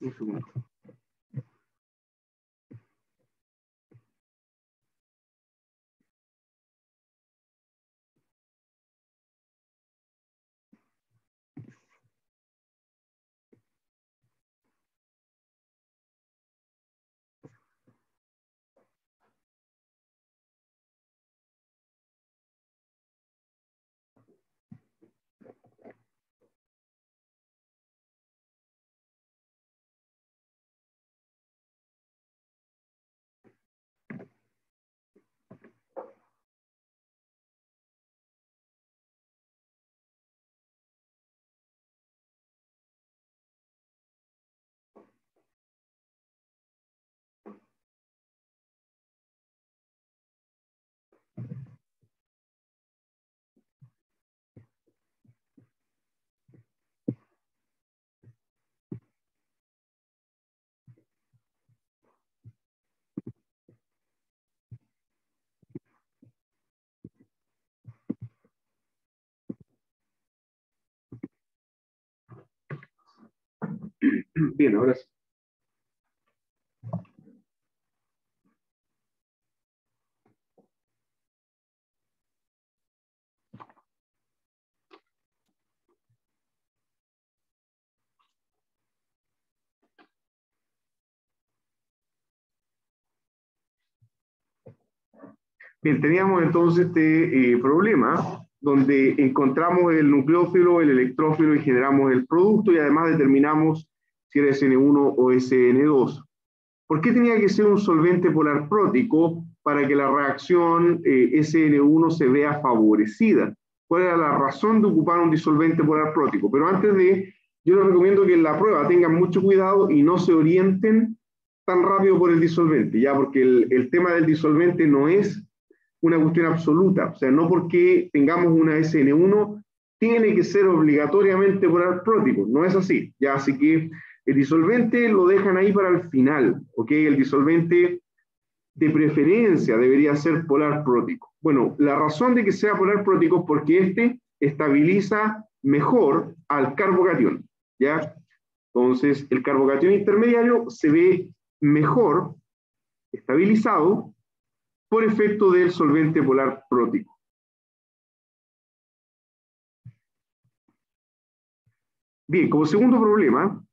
Un segundo. Bien, ahora sí. Bien, teníamos entonces este eh, problema donde encontramos el nucleófilo, el electrófilo y generamos el producto y además determinamos si era SN1 o SN2. ¿Por qué tenía que ser un solvente polar prótico para que la reacción eh, SN1 se vea favorecida? ¿Cuál era la razón de ocupar un disolvente polar prótico? Pero antes de, yo les recomiendo que en la prueba tengan mucho cuidado y no se orienten tan rápido por el disolvente, ya porque el, el tema del disolvente no es una cuestión absoluta. O sea, no porque tengamos una SN1 tiene que ser obligatoriamente polar prótico. No es así. Ya, así que el disolvente lo dejan ahí para el final. ¿Ok? El disolvente de preferencia debería ser polar prótico. Bueno, la razón de que sea polar prótico es porque este estabiliza mejor al carbocatión. ¿Ya? Entonces, el carbocatión intermediario se ve mejor estabilizado por efecto del solvente polar prótico. Bien, como segundo problema,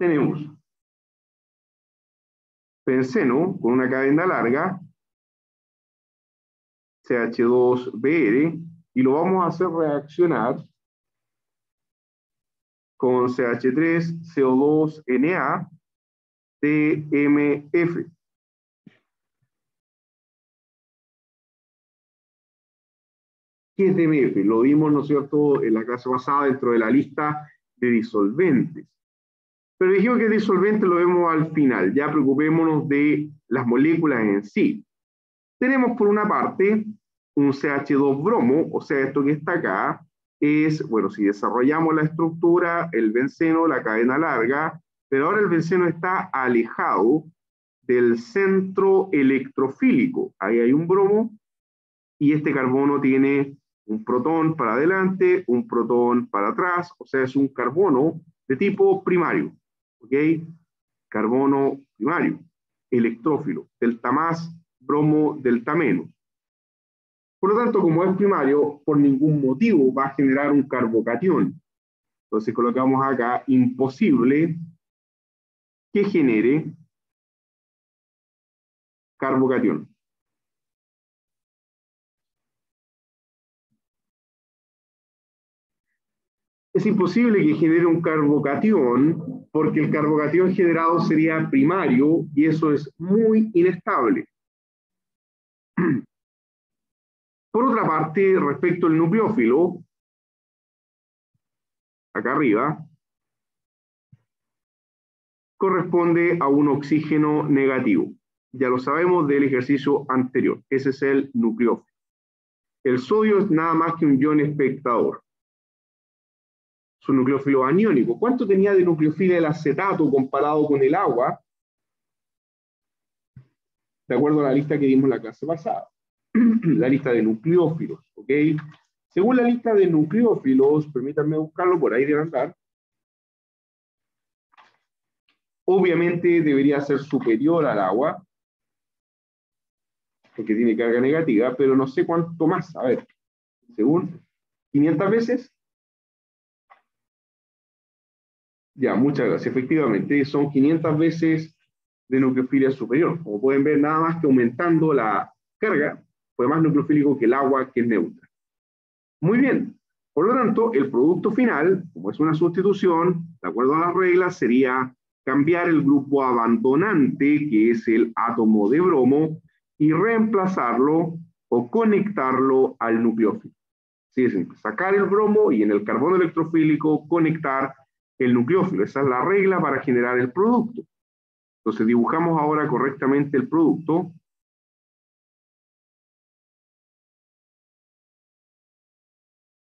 tenemos benceno con una cadena larga CH2Br y lo vamos a hacer reaccionar con CH3, CO2, Na, DMF. ¿Qué es DMF? Lo vimos, ¿no es cierto?, en la clase pasada dentro de la lista de disolventes. Pero dijimos que disolvente lo vemos al final, ya preocupémonos de las moléculas en sí. Tenemos por una parte un CH2 bromo, o sea, esto que está acá, es, bueno, si desarrollamos la estructura, el benceno, la cadena larga, pero ahora el benceno está alejado del centro electrofílico. Ahí hay un bromo y este carbono tiene un protón para adelante, un protón para atrás, o sea, es un carbono de tipo primario, ¿ok? Carbono primario, electrófilo, delta más, bromo, delta menos. Por lo tanto, como es primario, por ningún motivo va a generar un carbocatión. Entonces colocamos acá imposible que genere carbocatión. Es imposible que genere un carbocatión porque el carbocatión generado sería primario y eso es muy inestable. Por otra parte, respecto al nucleófilo, acá arriba, corresponde a un oxígeno negativo. Ya lo sabemos del ejercicio anterior. Ese es el nucleófilo. El sodio es nada más que un ion espectador. Su nucleófilo aniónico. ¿Cuánto tenía de nucleofila el acetato comparado con el agua? De acuerdo a la lista que dimos en la clase pasada. la lista de nucleófilos, ¿ok? Según la lista de nucleófilos, permítanme buscarlo, por ahí de andar, obviamente debería ser superior al agua, porque tiene carga negativa, pero no sé cuánto más. A ver, según 500 veces. Ya, muchas gracias. Efectivamente, son 500 veces de nucleofilia superior. Como pueden ver, nada más que aumentando la carga, fue más nucleofílico que el agua que es neutra. Muy bien. Por lo tanto, el producto final, como es una sustitución, de acuerdo a las reglas, sería cambiar el grupo abandonante, que es el átomo de bromo, y reemplazarlo o conectarlo al nucleófilo. Sí, es sacar el bromo y en el carbono electrofílico conectar el nucleófilo. Esa es la regla para generar el producto. Entonces dibujamos ahora correctamente el producto.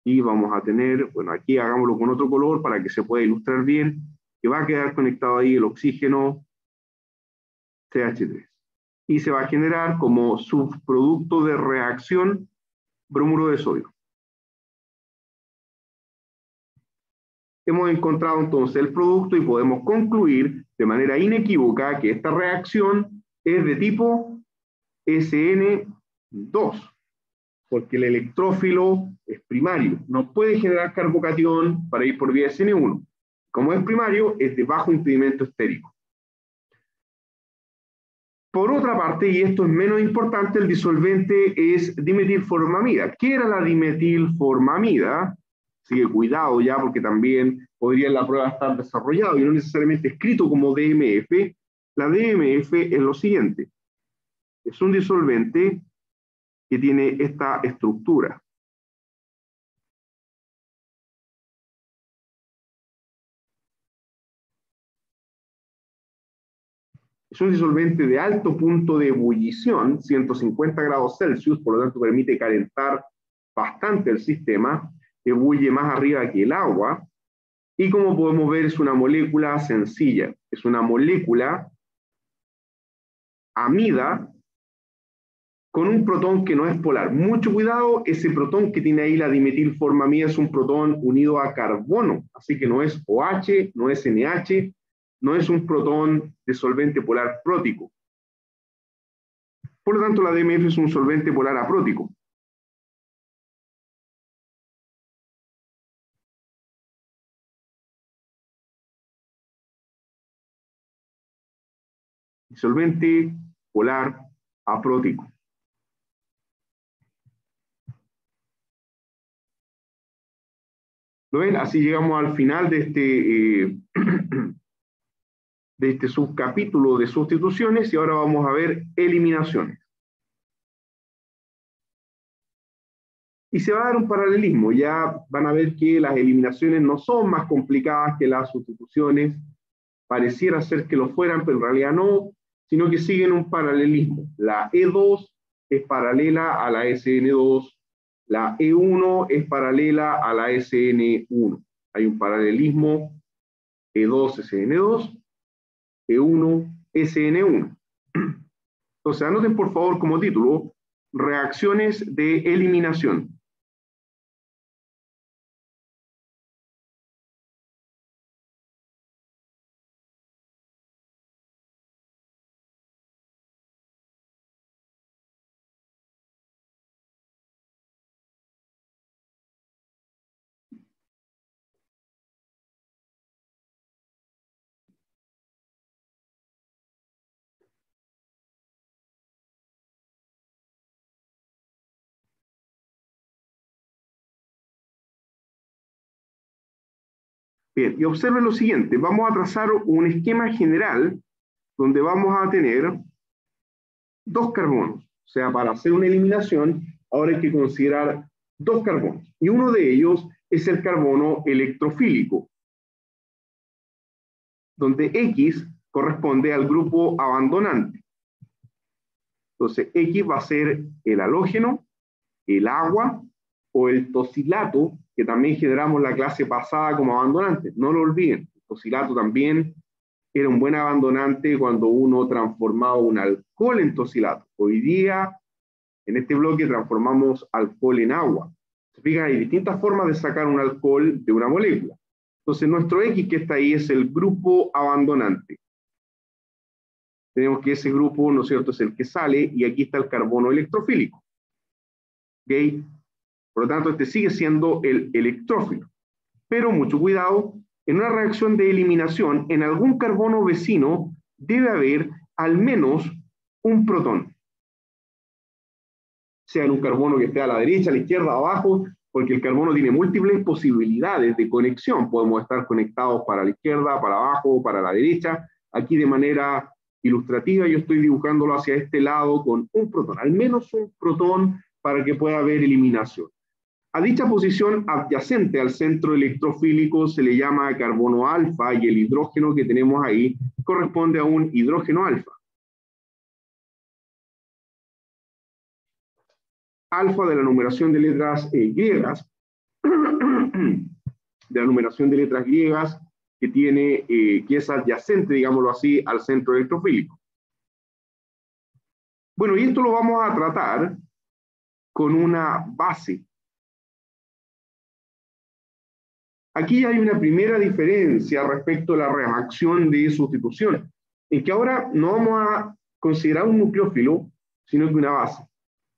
Y vamos a tener, bueno, aquí hagámoslo con otro color para que se pueda ilustrar bien, que va a quedar conectado ahí el oxígeno CH3 y se va a generar como subproducto de reacción bromuro de sodio. Hemos encontrado entonces el producto y podemos concluir de manera inequívoca que esta reacción es de tipo SN2, porque el electrófilo es primario, no puede generar carbocatión para ir por vía SN1. Como es primario, es de bajo impedimento estérico. Por otra parte, y esto es menos importante, el disolvente es dimetilformamida. ¿Qué era la dimetilformamida? Sigue cuidado ya, porque también podría la prueba estar desarrollado y no necesariamente escrito como DMF. La DMF es lo siguiente. Es un disolvente que tiene esta estructura. Es un disolvente de alto punto de ebullición, 150 grados Celsius, por lo tanto permite calentar bastante el sistema, ebulle más arriba que el agua, y como podemos ver es una molécula sencilla, es una molécula amida con un protón que no es polar. Mucho cuidado, ese protón que tiene ahí la dimetilformamida es un protón unido a carbono, así que no es OH, no es NH, no es un protón de solvente polar prótico. Por lo tanto, la DMF es un solvente polar aprótico. Solvente polar aprótico. ¿Lo ven? Así llegamos al final de este eh, de este subcapítulo de sustituciones y ahora vamos a ver eliminaciones. Y se va a dar un paralelismo, ya van a ver que las eliminaciones no son más complicadas que las sustituciones, pareciera ser que lo fueran, pero en realidad no, sino que siguen un paralelismo. La E2 es paralela a la SN2, la E1 es paralela a la SN1. Hay un paralelismo E2-SN2 e1, SN1. Entonces, anoten por favor como título, reacciones de eliminación. Bien, y observen lo siguiente, vamos a trazar un esquema general donde vamos a tener dos carbonos. O sea, para hacer una eliminación, ahora hay que considerar dos carbonos. Y uno de ellos es el carbono electrofílico, donde X corresponde al grupo abandonante. Entonces, X va a ser el halógeno el agua o el tosilato, que también generamos la clase pasada como abandonante. No lo olviden, tosilato también era un buen abandonante cuando uno transformaba un alcohol en tosilato. Hoy día, en este bloque, transformamos alcohol en agua. Se fijan, hay distintas formas de sacar un alcohol de una molécula. Entonces, nuestro X que está ahí es el grupo abandonante. Tenemos que ese grupo, ¿no es cierto?, es el que sale y aquí está el carbono electrofílico. ¿Ok? Por lo tanto, este sigue siendo el electrófilo. Pero mucho cuidado, en una reacción de eliminación, en algún carbono vecino debe haber al menos un protón. Sea en un carbono que esté a la derecha, a la izquierda, abajo, porque el carbono tiene múltiples posibilidades de conexión. Podemos estar conectados para la izquierda, para abajo, para la derecha. Aquí de manera ilustrativa yo estoy dibujándolo hacia este lado con un protón, al menos un protón para que pueda haber eliminación. A dicha posición adyacente al centro electrofílico se le llama carbono alfa y el hidrógeno que tenemos ahí corresponde a un hidrógeno alfa. Alfa de la numeración de letras eh, griegas, de la numeración de letras griegas que tiene, eh, que es adyacente, digámoslo así, al centro electrofílico. Bueno, y esto lo vamos a tratar con una base Aquí hay una primera diferencia respecto a la reacción de sustitución, en que ahora no vamos a considerar un nucleófilo, sino que una base.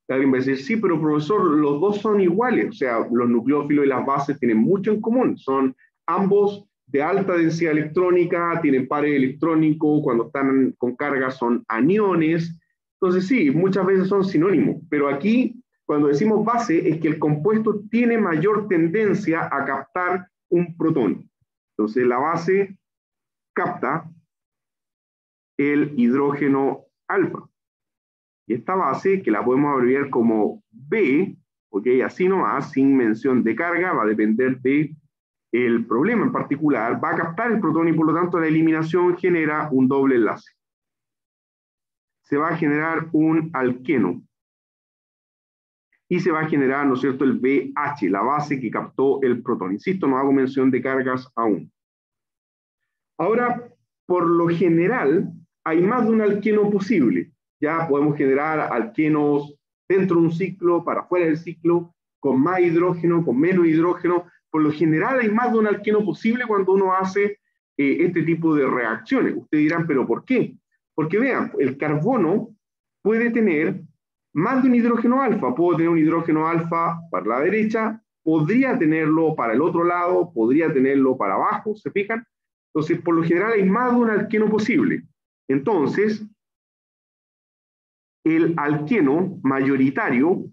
Alguien va a decir, sí, pero profesor, los dos son iguales, o sea, los nucleófilos y las bases tienen mucho en común, son ambos de alta densidad electrónica, tienen pares electrónicos, cuando están con carga son aniones, entonces sí, muchas veces son sinónimos, pero aquí cuando decimos base es que el compuesto tiene mayor tendencia a captar un protón. Entonces la base capta el hidrógeno alfa. Y esta base, que la podemos abreviar como B, ok, así nomás, sin mención de carga, va a depender de el problema en particular, va a captar el protón y por lo tanto la eliminación genera un doble enlace. Se va a generar un alqueno y se va a generar, ¿no es cierto?, el BH, la base que captó el protón. Insisto, no hago mención de cargas aún. Ahora, por lo general, hay más de un alqueno posible. Ya podemos generar alquenos dentro de un ciclo, para fuera del ciclo, con más hidrógeno, con menos hidrógeno. Por lo general hay más de un alqueno posible cuando uno hace eh, este tipo de reacciones. Ustedes dirán, pero ¿por qué? Porque vean, el carbono puede tener más de un hidrógeno alfa. Puedo tener un hidrógeno alfa para la derecha, podría tenerlo para el otro lado, podría tenerlo para abajo, ¿se fijan? Entonces, por lo general hay más de un alqueno posible. Entonces, el alqueno mayoritario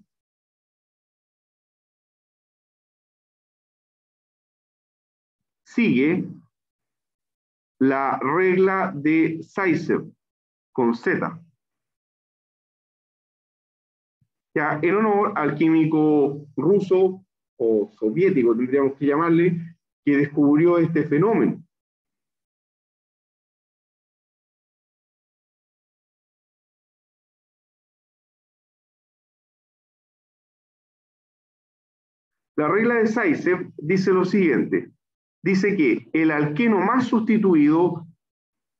sigue la regla de Zaitsev con Z. En honor al químico ruso o soviético, tendríamos que llamarle, que descubrió este fenómeno. La regla de Zaitsev dice lo siguiente, dice que el alqueno más sustituido,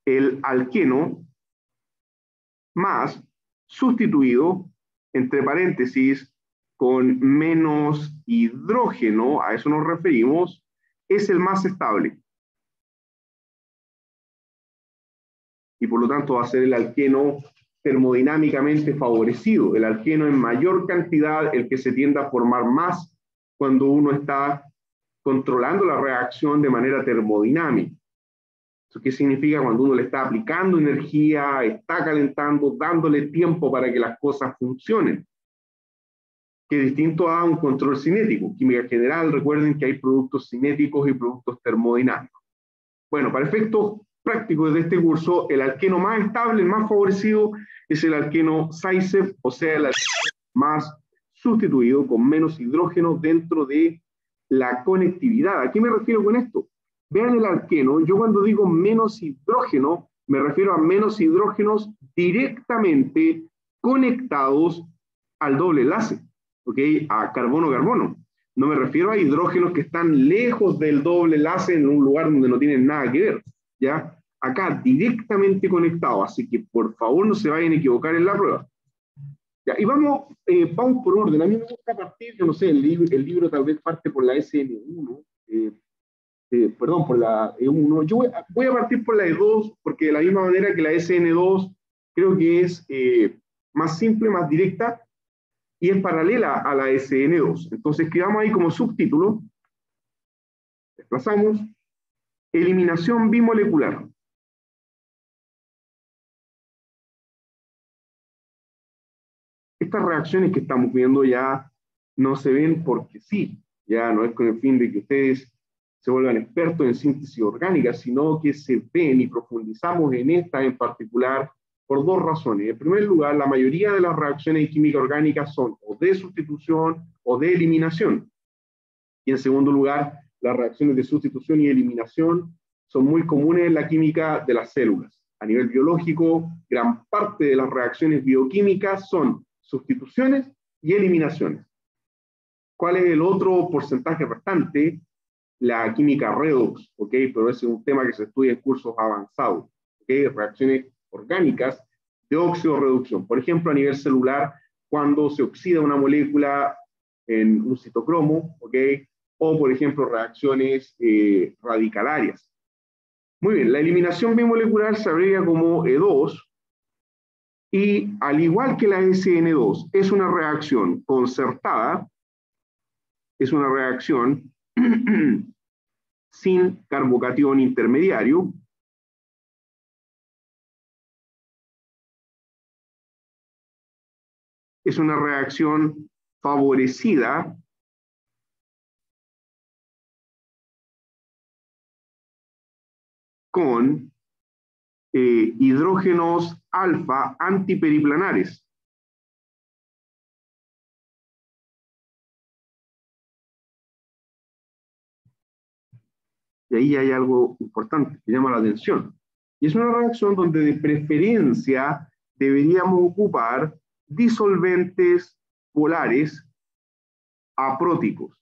el alqueno más sustituido entre paréntesis, con menos hidrógeno, a eso nos referimos, es el más estable. Y por lo tanto va a ser el alqueno termodinámicamente favorecido, el alqueno en mayor cantidad, el que se tiende a formar más cuando uno está controlando la reacción de manera termodinámica. Qué significa cuando uno le está aplicando energía, está calentando, dándole tiempo para que las cosas funcionen? Que distinto a un control cinético. Química general, recuerden que hay productos cinéticos y productos termodinámicos. Bueno, para efectos prácticos de este curso, el alqueno más estable, el más favorecido, es el alqueno Zaitsev, o sea, el más sustituido con menos hidrógeno dentro de la conectividad. ¿A qué me refiero con esto? Vean el alqueno, yo cuando digo menos hidrógeno, me refiero a menos hidrógenos directamente conectados al doble enlace. ¿ok? A carbono-carbono. No me refiero a hidrógenos que están lejos del doble enlace en un lugar donde no tienen nada que ver, ¿ya? Acá directamente conectado, así que por favor no se vayan a equivocar en la prueba. Ya, y vamos, eh, vamos por orden. A mí me gusta partir, yo no sé, el, libro, el libro tal vez parte por la SN1, eh, eh, perdón, por la E1. Yo voy a, partir por la E2, porque de la misma manera que la SN2 creo que es más simple, más directa, y es paralela a la SN2. Entonces, escribamos ahí como subtítulo, desplazamos, eliminación bimolecular. Estas reacciones que estamos viendo ya no se ven porque sí, ya no es con el fin de que ustedes se vuelvan expertos en síntesis orgánica, sino que se ven y profundizamos en esta en particular por dos razones. En primer lugar, la mayoría de las reacciones en química orgánica son o de sustitución o de eliminación. Y en segundo lugar, las reacciones de sustitución y eliminación son muy comunes en la química de las células. A nivel biológico, gran parte de las reacciones bioquímicas son sustituciones y eliminaciones. ¿Cuál es el otro porcentaje restante? La química redox, ¿ok? Pero ese es un tema que se estudia en cursos avanzados, ¿ok? Reacciones orgánicas de óxido-reducción. Por ejemplo, a nivel celular, cuando se oxida una molécula en un citocromo, ¿ok? O, por ejemplo, reacciones eh, radicalarias. Muy bien, la eliminación bimolecular se abrevia como E2, y al igual que la SN2 es una reacción concertada, es una reacción sin carbocatión intermediario, es una reacción favorecida con eh, hidrógenos alfa antiperiplanares. Y ahí hay algo importante que llama la atención. Y es una reacción donde de preferencia deberíamos ocupar disolventes polares apróticos.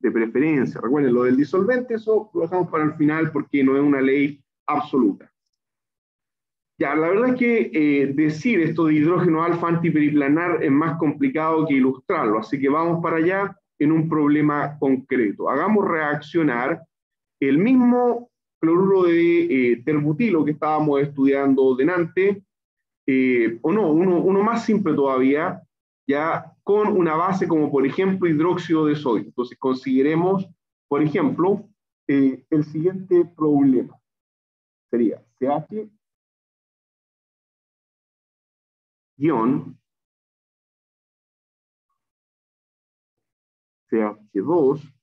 De preferencia. Recuerden, lo del disolvente, eso lo dejamos para el final porque no es una ley absoluta. Ya, la verdad es que eh, decir esto de hidrógeno alfa antiperiplanar es más complicado que ilustrarlo, así que vamos para allá en un problema concreto. Hagamos reaccionar el mismo cloruro de eh, terbutilo que estábamos estudiando delante, eh, o no, uno, uno, más simple todavía, ya con una base como por ejemplo hidróxido de sodio. Entonces consideremos, por ejemplo, el siguiente problema sería CH guion CH2,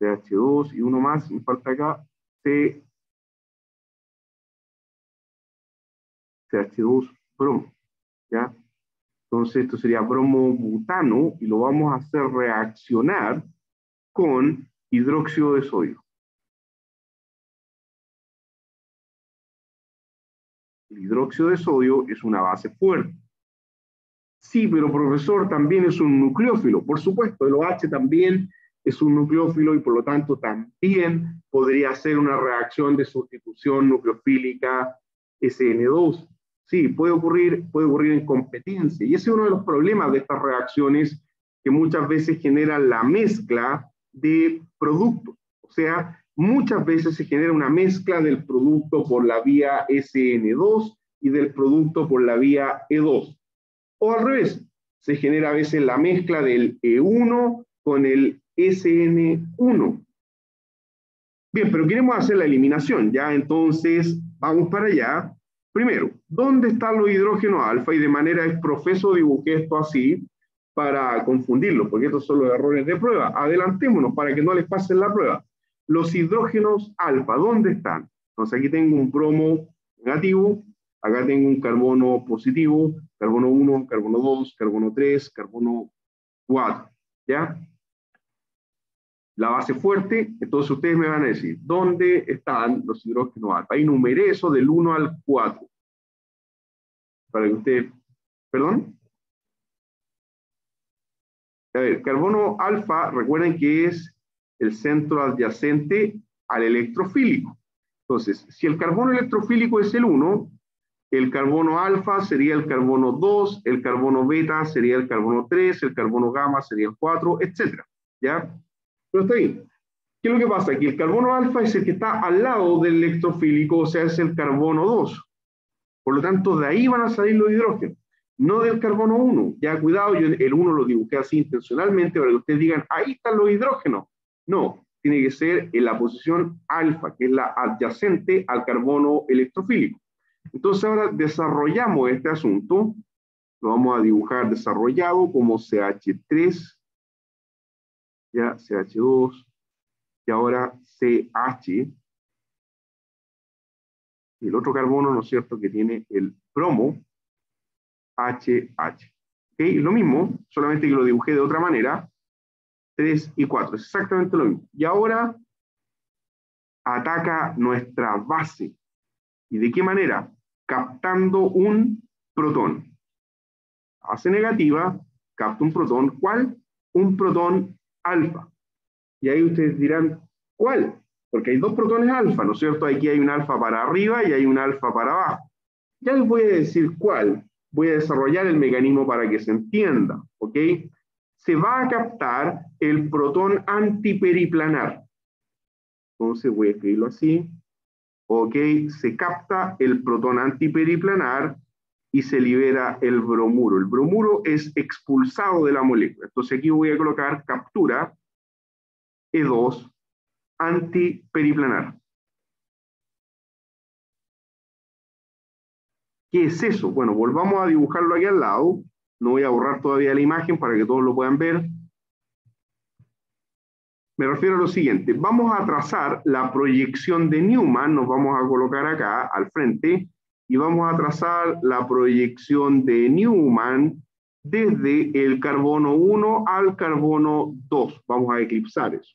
CH2 y uno más, me falta acá, C, CH2 bromo, ¿ya? Entonces esto sería bromo butano y lo vamos a hacer reaccionar con hidróxido de sodio. El hidróxido de sodio es una base fuerte. Sí, pero profesor, también es un nucleófilo. Por supuesto, el OH también es un nucleófilo y por lo tanto también podría ser una reacción de sustitución nucleofílica SN2. Sí, puede ocurrir, puede ocurrir en competencia. Y ese es uno de los problemas de estas reacciones que muchas veces generan la mezcla de productos. O sea, muchas veces se genera una mezcla del producto por la vía SN2 y del producto por la vía E2. O al revés, se genera a veces la mezcla del E1 con el SN1. Bien, pero queremos hacer la eliminación, ¿ya? Entonces, vamos para allá. Primero, ¿dónde están los hidrógenos alfa? Y de manera es profeso dibujé esto así para confundirlo, porque estos son los errores de prueba. Adelantémonos para que no les pasen la prueba. Los hidrógenos alfa, ¿dónde están? Entonces aquí tengo un bromo negativo, acá tengo un carbono positivo, carbono 1, carbono 2, carbono 3, carbono 4, ¿ya? La base fuerte, entonces ustedes me van a decir, ¿dónde están los hidrógenos alfa? Ahí numeré eso del 1 al 4, para que ustedes ¿Perdón? A ver, carbono alfa, recuerden que es el centro adyacente al electrofílico. Entonces, si el carbono electrofílico es el 1, el carbono alfa sería el carbono 2, el carbono beta sería el carbono 3, el carbono gamma sería el 4, etc. ¿Ya? Pero está bien. ¿Qué es lo que pasa? aquí? el carbono alfa es el que está al lado del electrofílico, o sea, es el carbono 2. Por lo tanto, de ahí van a salir los hidrógenos, no del carbono 1. Ya, cuidado, yo el 1 lo dibujé así intencionalmente para que ustedes digan, ahí están los hidrógenos. No, tiene que ser en la posición alfa, que es la adyacente al carbono electrofílico. Entonces ahora desarrollamos este asunto, lo vamos a dibujar desarrollado como CH3, ya CH2, y ahora CH, el otro carbono, ¿no es cierto?, que tiene el bromo, HH. ¿Okay? Lo mismo, solamente que lo dibujé de otra manera, 3 y 4, exactamente lo mismo. Y ahora ataca nuestra base. ¿Y de qué manera? Captando un protón. Base negativa, capta un protón. ¿Cuál? Un protón alfa. Y ahí ustedes dirán, ¿cuál? Porque hay dos protones alfa, ¿no es cierto? Aquí hay un alfa para arriba y hay un alfa para abajo. Ya les voy a decir cuál. Voy a desarrollar el mecanismo para que se entienda, ¿ok? Se va a captar el protón antiperiplanar. Entonces voy a escribirlo así. Ok, se capta el protón antiperiplanar y se libera el bromuro. El bromuro es expulsado de la molécula. Entonces aquí voy a colocar captura e2 antiperiplanar. ¿Qué es eso? Bueno, volvamos a dibujarlo aquí al lado. No voy a borrar todavía la imagen para que todos lo puedan ver. Me refiero a lo siguiente. Vamos a trazar la proyección de Newman, nos vamos a colocar acá al frente, y vamos a trazar la proyección de Newman desde el carbono 1 al carbono 2. Vamos a eclipsar eso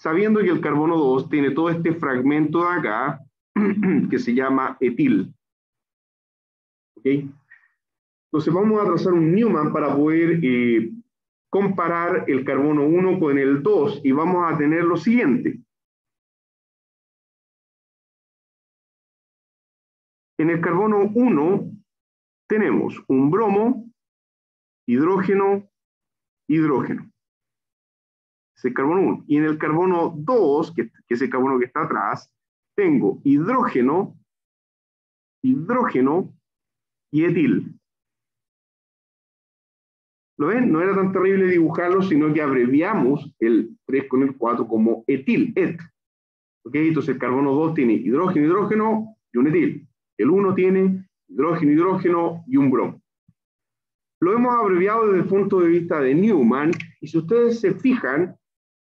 sabiendo que el carbono 2 tiene todo este fragmento de acá que se llama etil. ¿Ok? Entonces vamos a trazar un Newman para poder eh, comparar el carbono 1 con el 2 y vamos a tener lo siguiente. En el carbono 1 tenemos un bromo, hidrógeno, hidrógeno es el carbono 1. Y en el carbono 2, que, es el carbono que está atrás, tengo hidrógeno, hidrógeno y etil. ¿Lo ven? No era tan terrible dibujarlo, sino que abreviamos el 3 con el 4 como etil, et. ¿Ok? Entonces el carbono 2 tiene hidrógeno, hidrógeno y un etil. El 1 tiene hidrógeno, hidrógeno y un bromo. Lo hemos abreviado desde el punto de vista de Newman, y si ustedes se fijan,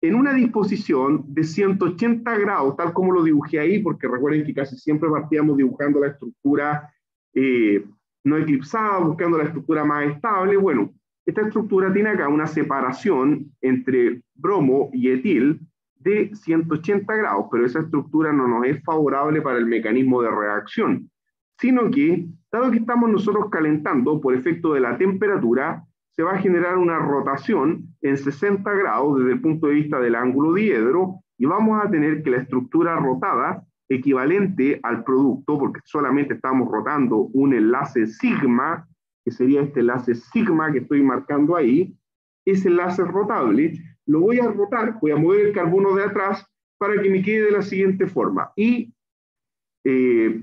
en una disposición de 180 grados, tal como lo dibujé ahí, porque recuerden que casi siempre partíamos dibujando la estructura eh, no eclipsada, buscando la estructura más estable. Bueno, esta estructura tiene acá una separación entre bromo y etil de 180 grados, pero esa estructura no nos es favorable para el mecanismo de reacción, sino que, dado que estamos nosotros calentando por efecto de la temperatura, se va a generar una rotación en 60 grados desde el punto de vista del ángulo diedro y vamos a tener que la estructura rotada equivalente al producto, porque solamente estamos rotando un enlace sigma, que sería este enlace sigma que estoy marcando ahí, ese enlace rotable, lo voy a rotar, voy a mover el carbono de atrás para que me quede de la siguiente forma. Y eh,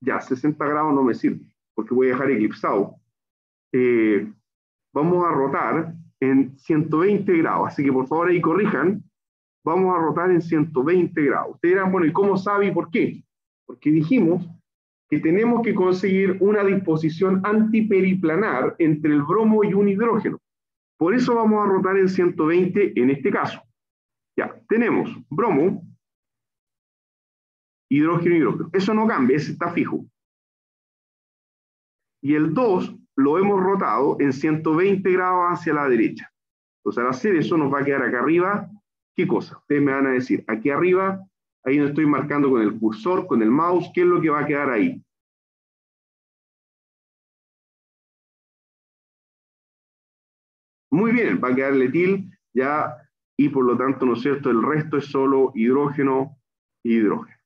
ya, 60 grados no me sirve, porque voy a dejar eclipsado. Eh, vamos a rotar en 120 grados. Así que por favor ahí corrijan, vamos a rotar en 120 grados. Ustedes dirán, bueno, ¿y cómo sabe y por qué? Porque dijimos que tenemos que conseguir una disposición antiperiplanar entre el bromo y un hidrógeno. Por eso vamos a rotar en 120 en este caso. Ya, tenemos bromo, hidrógeno, hidrógeno. Eso no cambia, ese está fijo. Y el 2 lo hemos rotado en 120 grados hacia la derecha. Entonces, al hacer eso, nos va a quedar acá arriba, ¿qué cosa? Ustedes me van a decir, aquí arriba, ahí no estoy marcando con el cursor, con el mouse, ¿qué es lo que va a quedar ahí? Muy bien, va a quedar el etil ya y por lo tanto, ¿no es cierto? El resto es solo hidrógeno y hidrógeno.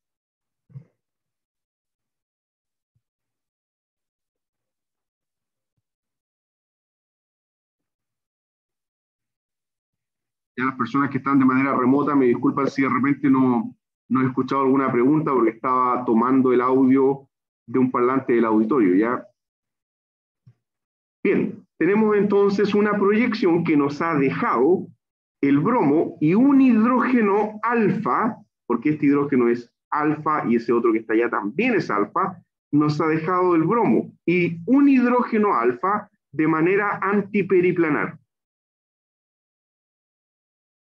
Ya las personas que están de manera remota, me disculpan si de repente no, no he escuchado alguna pregunta porque estaba tomando el audio de un parlante del auditorio, ¿ya? Bien, tenemos entonces una proyección que nos ha dejado el bromo y un hidrógeno alfa, porque este hidrógeno es alfa y ese otro que está allá también es alfa, nos ha dejado el bromo y un hidrógeno alfa de manera antiperiplanar.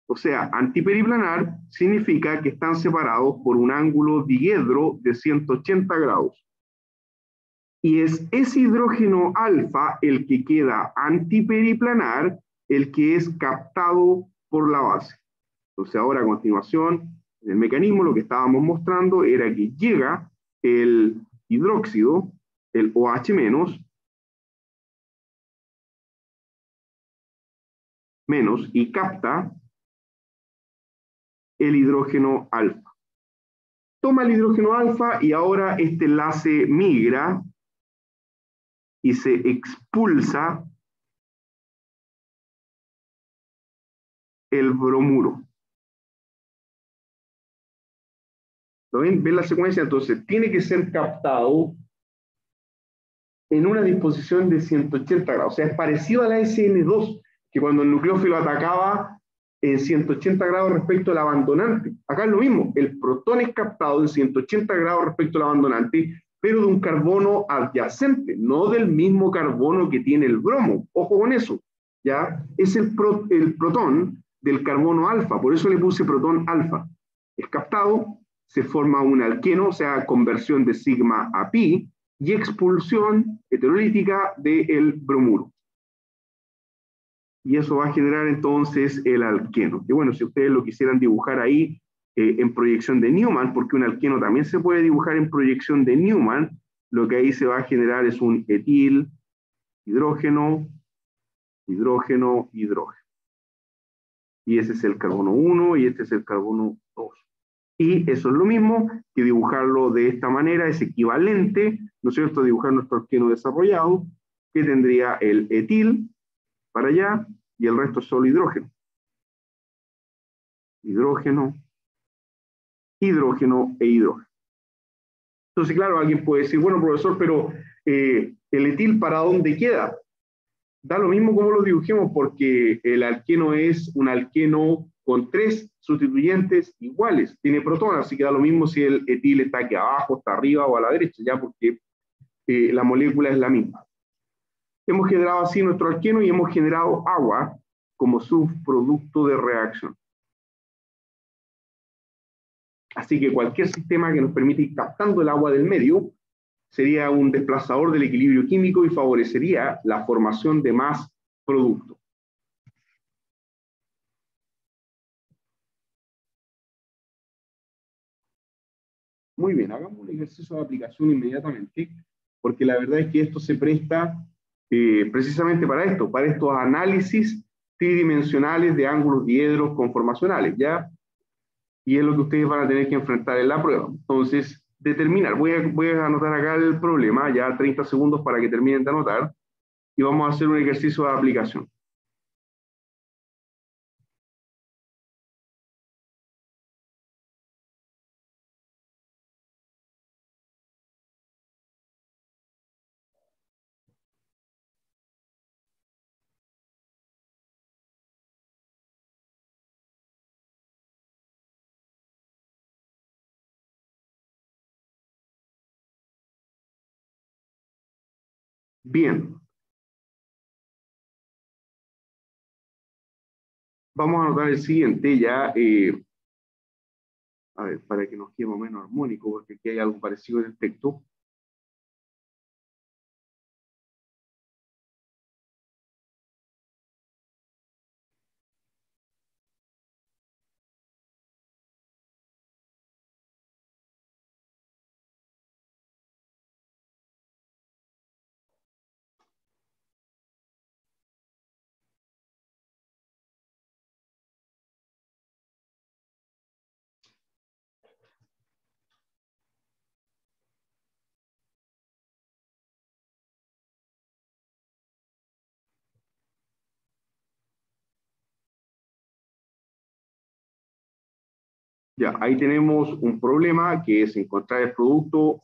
O sea, antiperiplanar significa que están separados por un ángulo diedro de 180 grados. Y es ese hidrógeno alfa el que queda antiperiplanar, el que es captado por la base. Entonces ahora a continuación, en el mecanismo lo que estábamos mostrando era que llega el hidróxido, el OH menos, y capta el hidrógeno alfa. Toma el hidrógeno alfa y ahora este enlace migra y se expulsa el bromuro. ¿Lo ven? ¿Ven la secuencia? Entonces, tiene que ser captado en una disposición de 180 grados. O sea, es parecido a la SN2, que cuando el nucleófilo atacaba en 180 grados respecto al abandonante. Acá es lo mismo, el protón es captado en 180 grados respecto al abandonante, pero de un carbono adyacente, no del mismo carbono que tiene el bromo. Ojo con eso, ¿ya? Es el, el protón del carbono alfa, por eso le puse protón alfa. Es captado, se forma un alqueno, o sea, conversión de sigma a pi, y expulsión heterolítica del bromuro y eso va a generar entonces el alqueno. Y bueno, si ustedes lo quisieran dibujar ahí eh, en proyección de Newman, porque un alqueno también se puede dibujar en proyección de Newman, lo que ahí se va a generar es un etil, hidrógeno, hidrógeno, hidrógeno. Y ese es el carbono 1 y este es el carbono 2. Y eso es lo mismo que dibujarlo de esta manera, es equivalente, ¿no es cierto?, dibujar nuestro alqueno desarrollado, que tendría el etil para allá y el resto es solo hidrógeno. Hidrógeno, hidrógeno e hidrógeno. Entonces, claro, alguien puede decir, bueno, profesor, pero eh, el etil, ¿para dónde queda? Da lo mismo como lo dibujemos, porque el alqueno es un alqueno con tres sustituyentes iguales. Tiene protones, así que da lo mismo si el etil está aquí abajo, está arriba o a la derecha, ya porque eh, la molécula es la misma. Hemos generado así nuestro alqueno y hemos generado agua como subproducto de reacción. Así que cualquier sistema que nos permite ir captando el agua del medio sería un desplazador del equilibrio químico y favorecería la formación de más producto. Muy bien, hagamos un ejercicio de aplicación inmediatamente, porque la verdad es que esto se presta eh, precisamente para esto, para estos análisis tridimensionales de ángulos diedros conformacionales, ¿ya? Y es lo que ustedes van a tener que enfrentar en la prueba. Entonces, determinar, voy a, voy a anotar acá el problema, ya 30 segundos para que terminen de anotar, y vamos a hacer un ejercicio de aplicación. Bien. Vamos a anotar el siguiente ya, eh, a ver, para que nos quede menos armónico, porque aquí hay algo parecido en el texto. Ya, ahí tenemos un problema que es encontrar el producto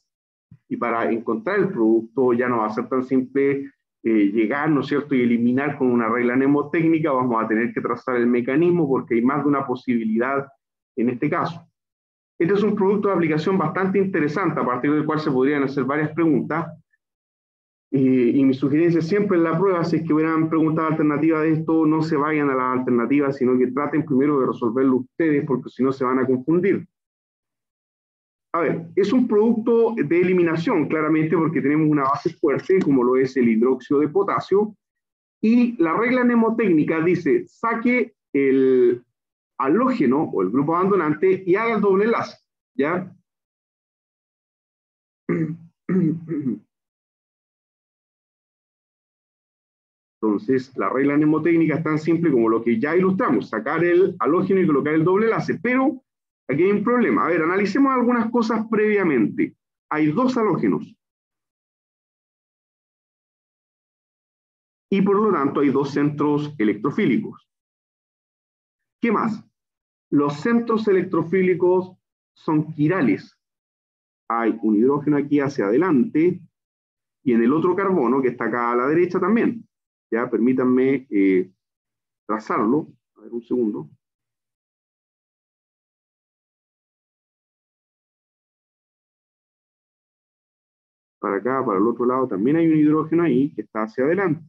y para encontrar el producto ya no va a ser tan simple eh, llegar, ¿no es cierto?, y eliminar con una regla mnemotécnica, vamos a tener que trazar el mecanismo porque hay más de una posibilidad en este caso. Este es un producto de aplicación bastante interesante, a partir del cual se podrían hacer varias preguntas. Y mi sugerencia siempre en la prueba, si es que hubieran preguntas alternativas de esto, no se vayan a las alternativas, sino que traten primero de resolverlo ustedes, porque si no se van a confundir. A ver, es un producto de eliminación, claramente, porque tenemos una base fuerte, como lo es el hidróxido de potasio, y la regla mnemotécnica dice, saque el halógeno o el grupo abandonante y haga el doble enlace, ¿ya? Entonces, la regla mnemotécnica es tan simple como lo que ya ilustramos, sacar el halógeno y colocar el doble enlace, pero aquí hay un problema. A ver, analicemos algunas cosas previamente. Hay dos halógenos. Y por lo tanto hay dos centros electrofílicos. ¿Qué más? Los centros electrofílicos son quirales. Hay un hidrógeno aquí hacia adelante y en el otro carbono que está acá a la derecha también. Ya, permítanme eh, trazarlo. A ver, un segundo. Para acá, para el otro lado, también hay un hidrógeno ahí que está hacia adelante.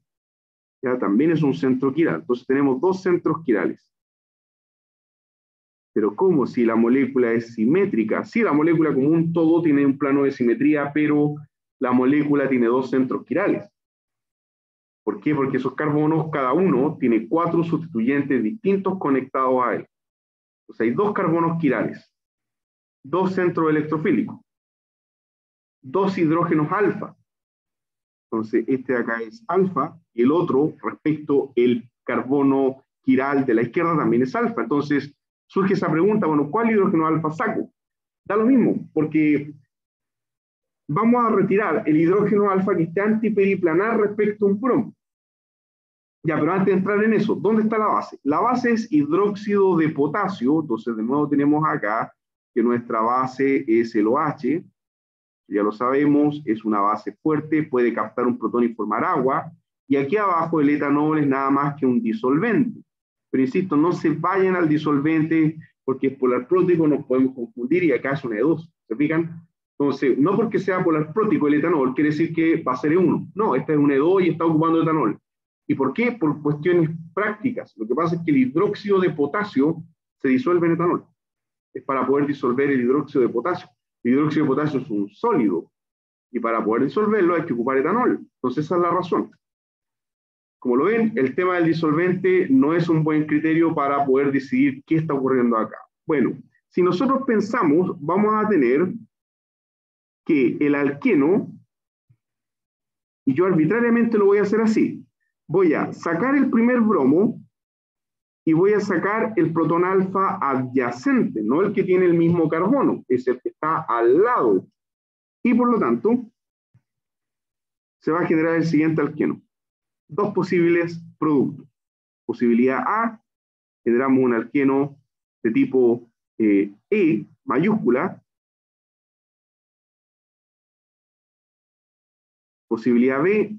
Ya, también es un centro quiral. Entonces tenemos dos centros quirales. Pero ¿cómo si la molécula es simétrica? Sí, la molécula como un todo tiene un plano de simetría, pero la molécula tiene dos centros quirales. ¿Por qué? Porque esos carbonos, cada uno tiene cuatro sustituyentes distintos conectados a él. Sea, hay dos carbonos quirales, dos centros electrofílicos, dos hidrógenos alfa. Entonces, este de acá es alfa y el otro, respecto el carbono quiral de la izquierda, también es alfa. Entonces, surge esa pregunta, bueno, ¿cuál hidrógeno alfa saco? Da lo mismo, porque vamos a retirar el hidrógeno alfa que esté antiperiplanar respecto a un bromo. Ya, pero antes de entrar en eso, ¿dónde está la base? La base es hidróxido de potasio, entonces de nuevo tenemos acá que nuestra base es el OH, ya lo sabemos, es una base fuerte, puede captar un protón y formar agua, y aquí abajo el etanol es nada más que un disolvente. Pero insisto, no se vayan al disolvente porque es polar prótico, nos podemos confundir y acá es una de dos, ¿se fijan? Entonces, no porque sea polar prótico el etanol, quiere decir que va a ser E1. No, este es un E2 y está ocupando etanol. ¿Y por qué? Por cuestiones prácticas. Lo que pasa es que el hidróxido de potasio se disuelve en etanol. Es para poder disolver el hidróxido de potasio. El hidróxido de potasio es un sólido y para poder disolverlo hay que ocupar etanol. Entonces esa es la razón. Como lo ven, el tema del disolvente no es un buen criterio para poder decidir qué está ocurriendo acá. Bueno, si nosotros pensamos, vamos a tener que el alqueno, y yo arbitrariamente lo voy a hacer así, voy a sacar el primer bromo y voy a sacar el protón alfa adyacente, no el que tiene el mismo carbono, es el que está al lado. Y por lo tanto, se va a generar el siguiente alqueno. Dos posibles productos. Posibilidad A, generamos un alqueno de tipo eh, E mayúscula. Posibilidad B,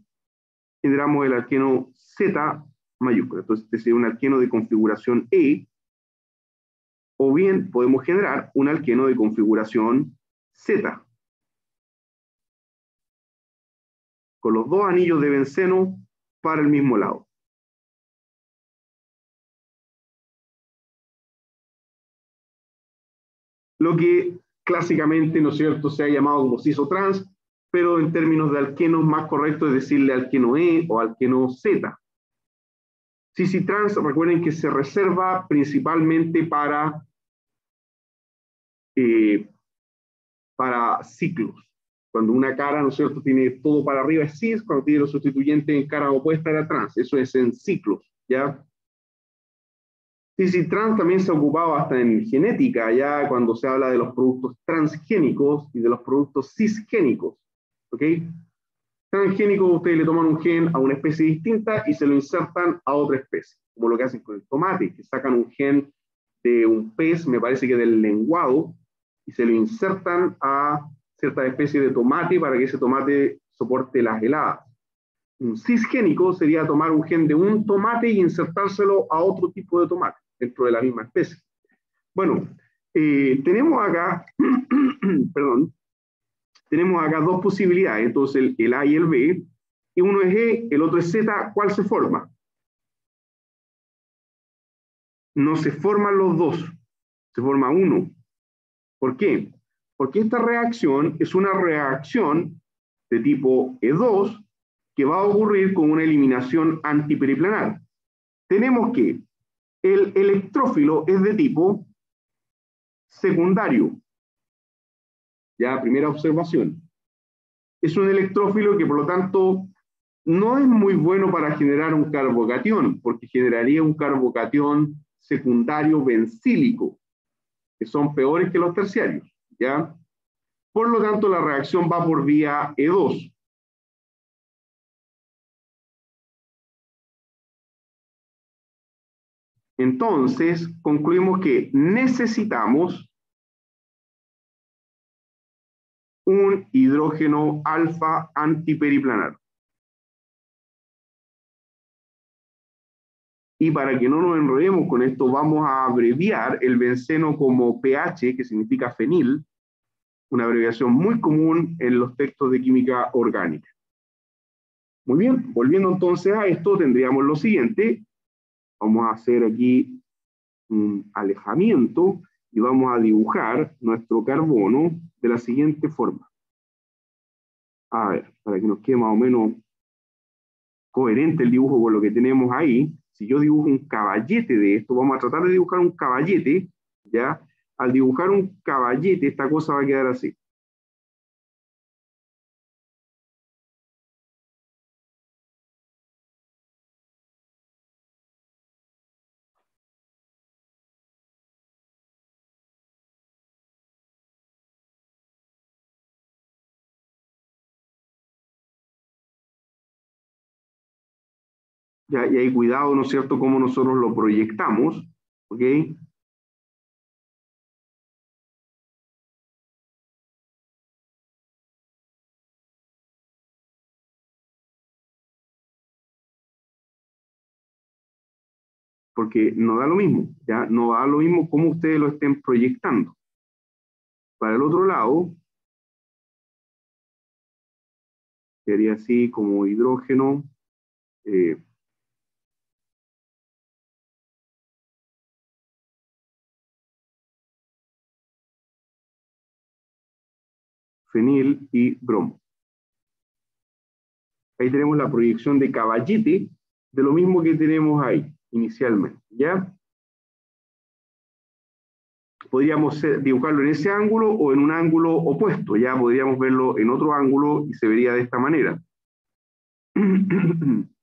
generamos el alqueno Z mayúscula. Entonces, este sería un alqueno de configuración E, o bien podemos generar un alqueno de configuración Z. Con los dos anillos de benceno para el mismo lado. Lo que clásicamente, ¿no es cierto?, se ha llamado como cisotrans, pero en términos de alquenos más correcto es decirle alqueno E o alqueno Z. Trans, recuerden que se reserva principalmente para, eh, para ciclos. Cuando una cara, ¿no es cierto?, tiene todo para arriba es cis, cuando tiene los sustituyentes en cara opuesta era trans. Eso es en ciclos, ¿ya? Trans también se ha ocupado hasta en genética, ya cuando se habla de los productos transgénicos y de los productos cisgénicos. ¿Ok? Transgénico, ustedes le toman un gen a una especie distinta y se lo insertan a otra especie, como lo que hacen con el tomate, que sacan un gen de un pez, me parece que del lenguado, y se lo insertan a cierta especie de tomate para que ese tomate soporte las heladas. Un cisgénico sería tomar un gen de un tomate y insertárselo a otro tipo de tomate dentro de la misma especie. Bueno, eh, tenemos acá, perdón, tenemos acá dos posibilidades, entonces el, el, A y el B, y uno es E, el otro es Z, ¿cuál se forma? No se forman los dos, se forma uno. ¿Por qué? Porque esta reacción es una reacción de tipo E2 que va a ocurrir con una eliminación antiperiplanar. Tenemos que el electrófilo es de tipo secundario. Ya, primera observación. Es un electrófilo que por lo tanto no es muy bueno para generar un carbocatión, porque generaría un carbocatión secundario bencílico, que son peores que los terciarios. ¿ya? Por lo tanto, la reacción va por vía E2. Entonces, concluimos que necesitamos un hidrógeno alfa antiperiplanar. Y para que no nos enredemos con esto, vamos a abreviar el benceno como pH, que significa fenil, una abreviación muy común en los textos de química orgánica. Muy bien, volviendo entonces a esto, tendríamos lo siguiente. Vamos a hacer aquí un alejamiento y vamos a dibujar nuestro carbono de la siguiente forma. A ver, para que nos quede más o menos coherente el dibujo con lo que tenemos ahí, si yo dibujo un caballete de esto, vamos a tratar de dibujar un caballete, ¿ya? Al dibujar un caballete, esta cosa va a quedar así. Ya, y hay cuidado, ¿no es cierto?, cómo nosotros lo proyectamos, ¿ok? Porque no da lo mismo, ya no da lo mismo cómo ustedes lo estén proyectando. Para el otro lado, sería así como hidrógeno, eh, fenil y bromo. Ahí tenemos la proyección de caballete de lo mismo que tenemos ahí inicialmente, ¿ya? Podríamos dibujarlo en ese ángulo o en un ángulo opuesto, ya podríamos verlo en otro ángulo y se vería de esta manera.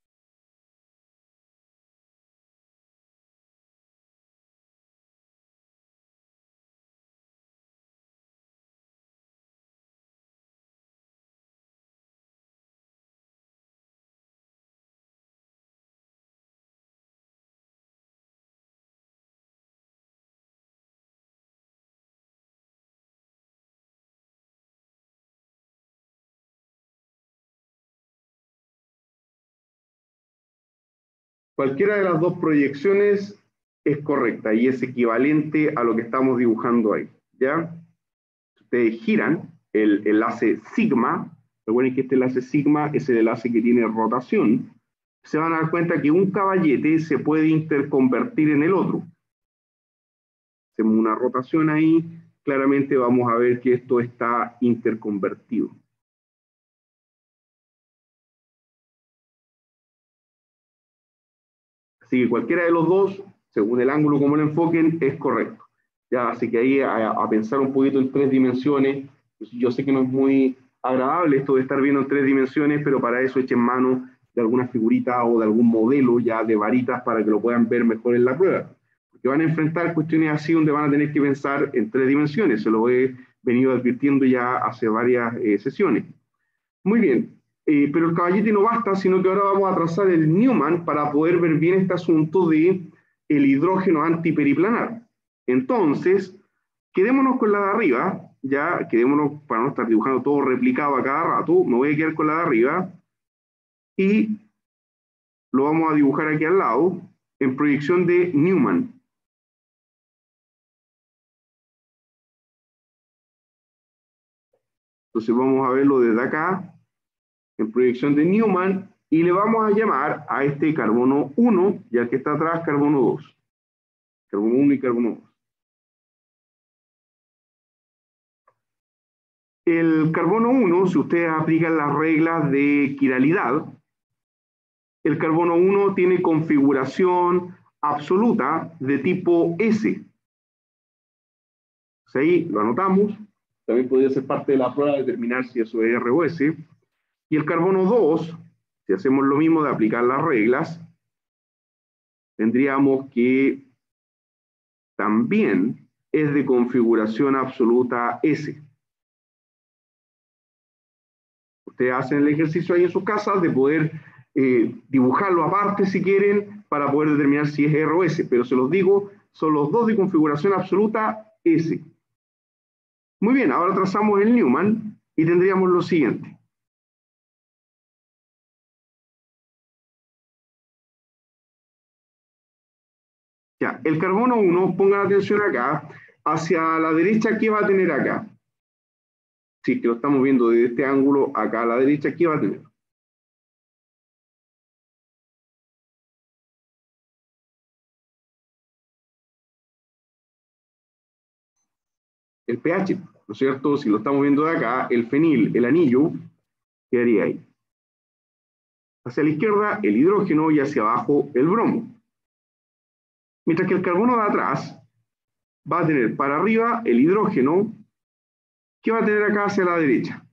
Cualquiera de las dos proyecciones es correcta y es equivalente a lo que estamos dibujando ahí. ¿ya? Ustedes giran el enlace sigma, recuerden que este enlace sigma es el enlace que tiene rotación, se van a dar cuenta que un caballete se puede interconvertir en el otro. Hacemos una rotación ahí, claramente vamos a ver que esto está interconvertido. Así que cualquiera de los dos, según el ángulo como lo enfoquen, es correcto. Ya, así que ahí a, pensar un poquito en tres dimensiones. Yo sé que no es muy agradable esto de estar viendo en tres dimensiones, pero para eso echen mano de alguna figurita o de algún modelo ya de varitas para que lo puedan ver mejor en la prueba. Porque van a enfrentar cuestiones así donde van a tener que pensar en tres dimensiones. Se lo he venido advirtiendo ya hace varias eh, sesiones. Muy bien, eh, pero el caballete no basta, sino que ahora vamos a trazar el Newman para poder ver bien este asunto de el hidrógeno antiperiplanar. Entonces, quedémonos con la de arriba, ya quedémonos para no estar dibujando todo replicado a cada rato, me voy a quedar con la de arriba y lo vamos a dibujar aquí al lado en proyección de Newman. Entonces vamos a verlo desde acá, en proyección de Newman, y le vamos a llamar a este carbono 1, ya que está atrás carbono 2. Carbono 1 y carbono 2. El carbono 1, si ustedes aplican las reglas de quiralidad, el carbono 1 tiene configuración absoluta de tipo S. ahí lo anotamos. También podría ser parte de la prueba determinar si eso es R o S. Y el carbono 2, si hacemos lo mismo de aplicar las reglas, tendríamos que también es de configuración absoluta S. Ustedes hacen el ejercicio ahí en sus casas de poder eh, dibujarlo aparte si quieren para poder determinar si es R o S, pero se los digo, son los dos de configuración absoluta S. Muy bien, ahora trazamos el Newman y tendríamos lo siguiente. Ya, el carbono 1, pongan atención acá, hacia la derecha, ¿qué va a tener acá? Si que lo estamos viendo desde este ángulo, acá a la derecha, ¿qué va a tener? el pH, ¿no es cierto? Si lo estamos viendo de acá, el fenil, el anillo, quedaría ahí. Hacia la izquierda, el hidrógeno y hacia abajo, el bromo. Mientras que el carbono de atrás va a tener para arriba el hidrógeno, que va a tener acá hacia la derecha.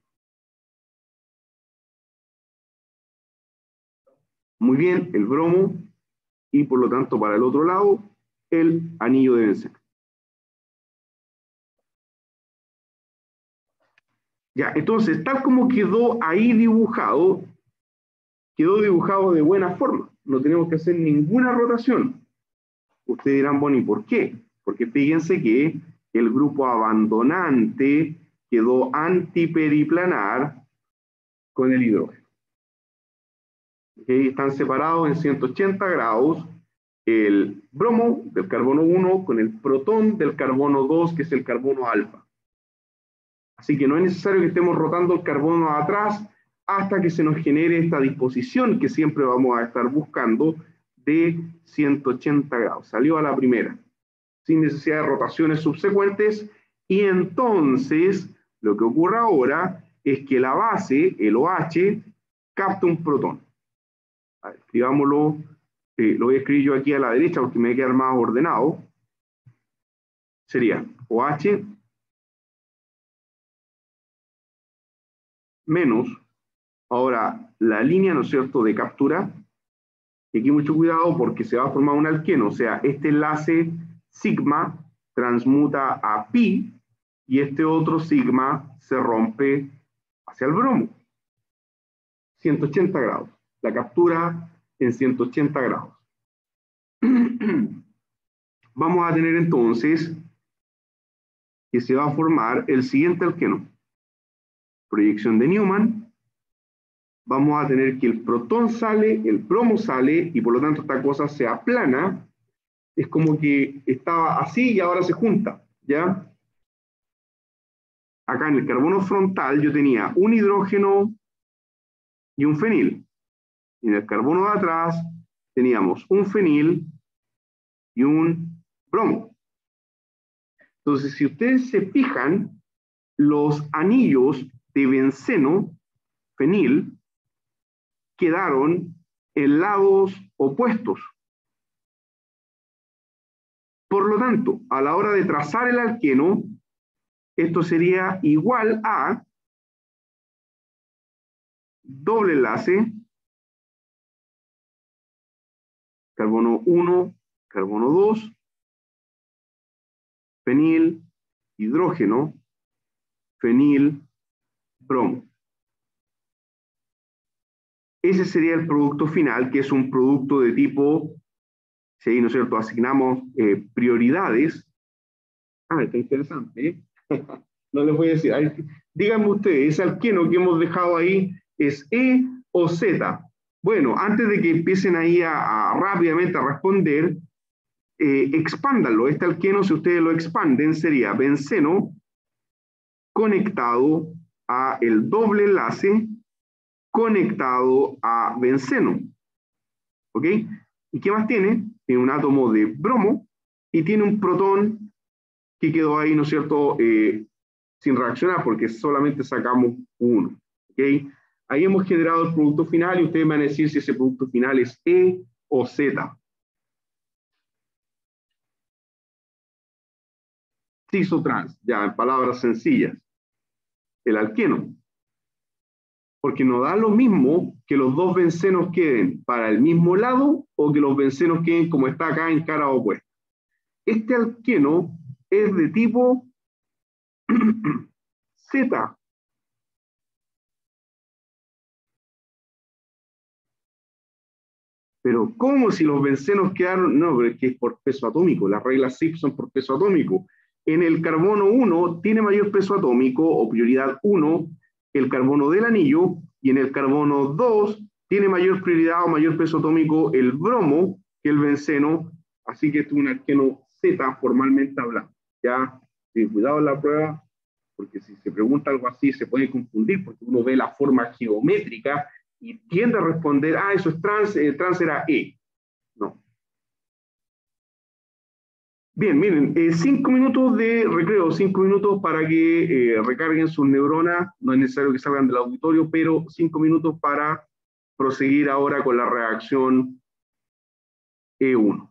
Muy bien, el bromo y por lo tanto para el otro lado, el anillo de benceno. Ya, entonces, tal como quedó ahí dibujado, quedó dibujado de buena forma. No tenemos que hacer ninguna rotación. Ustedes dirán, bueno, ¿y por qué? Porque fíjense que el grupo abandonante quedó antiperiplanar con el hidrógeno. Están separados en 180 grados el bromo del carbono 1 con el protón del carbono 2, que es el carbono alfa. Así que no es necesario que estemos rotando el carbono atrás hasta que se nos genere esta disposición que siempre vamos a estar buscando de 180 grados. Salió a la primera, sin necesidad de rotaciones subsecuentes. Y entonces, lo que ocurre ahora es que la base, el OH, capta un protón. escribámoslo, eh, lo voy a escribir yo aquí a la derecha porque me queda más ordenado. Sería OH menos, ahora la línea, ¿no es cierto?, de captura, y aquí mucho cuidado porque se va a formar un alqueno, o sea, este enlace sigma transmuta a pi y este otro sigma se rompe hacia el bromo. 180 grados. La captura en 180 grados. Vamos a tener entonces que se va a formar el siguiente alqueno proyección de Newman, vamos a tener que el protón sale, el bromo sale, y por lo tanto esta cosa se aplana, es como que estaba así y ahora se junta, ¿ya? Acá en el carbono frontal yo tenía un hidrógeno y un fenil. Y en el carbono de atrás teníamos un fenil y un bromo. Entonces, si ustedes se fijan, los anillos de benceno, fenil, quedaron en lados opuestos. Por lo tanto, a la hora de trazar el alqueno, esto sería igual a doble enlace, carbono 1, carbono 2, fenil, hidrógeno, fenil, bromo. Ese sería el producto final, que es un producto de tipo, si ahí, ¿no es cierto?, asignamos eh, prioridades, Ah, está interesante. ¿eh? no les voy a decir. díganme ustedes, ese alqueno que hemos dejado ahí es E o Z. Bueno, antes de que empiecen ahí a, rápidamente a responder, eh, expándanlo. Este alqueno, si ustedes lo expanden, sería benceno conectado a el doble enlace conectado a benceno. ¿Ok? ¿Y qué más tiene? Tiene un átomo de bromo y tiene un protón que quedó ahí, ¿no es cierto?, eh, sin reaccionar porque solamente sacamos uno. ¿Ok? Ahí hemos generado el producto final y ustedes van a decir si ese producto final es E o Z. Cisotrans, ya en palabras sencillas. El alqueno. Porque no da lo mismo que los dos bencenos queden para el mismo lado o que los bencenos queden como está acá en cara opuesta. Este alqueno es de tipo Z. Pero ¿cómo si los bencenos quedaron? No, pero es que es por peso atómico. Las reglas SIP son por peso atómico. En el carbono 1 tiene mayor peso atómico o prioridad 1 el carbono del anillo y en el carbono 2 tiene mayor prioridad o mayor peso atómico el bromo que el benceno. Así que es un alqueno Z formalmente hablando. Ya, cuidado en la prueba, porque si se pregunta algo así se puede confundir porque uno ve la forma geométrica y tiende a responder, ah, eso es trans, eh, trans era E. No. Bien, miren, eh, cinco minutos de recreo, cinco minutos para que eh, recarguen sus neuronas, no es necesario que salgan del auditorio, pero cinco minutos para proseguir ahora con la reacción E1.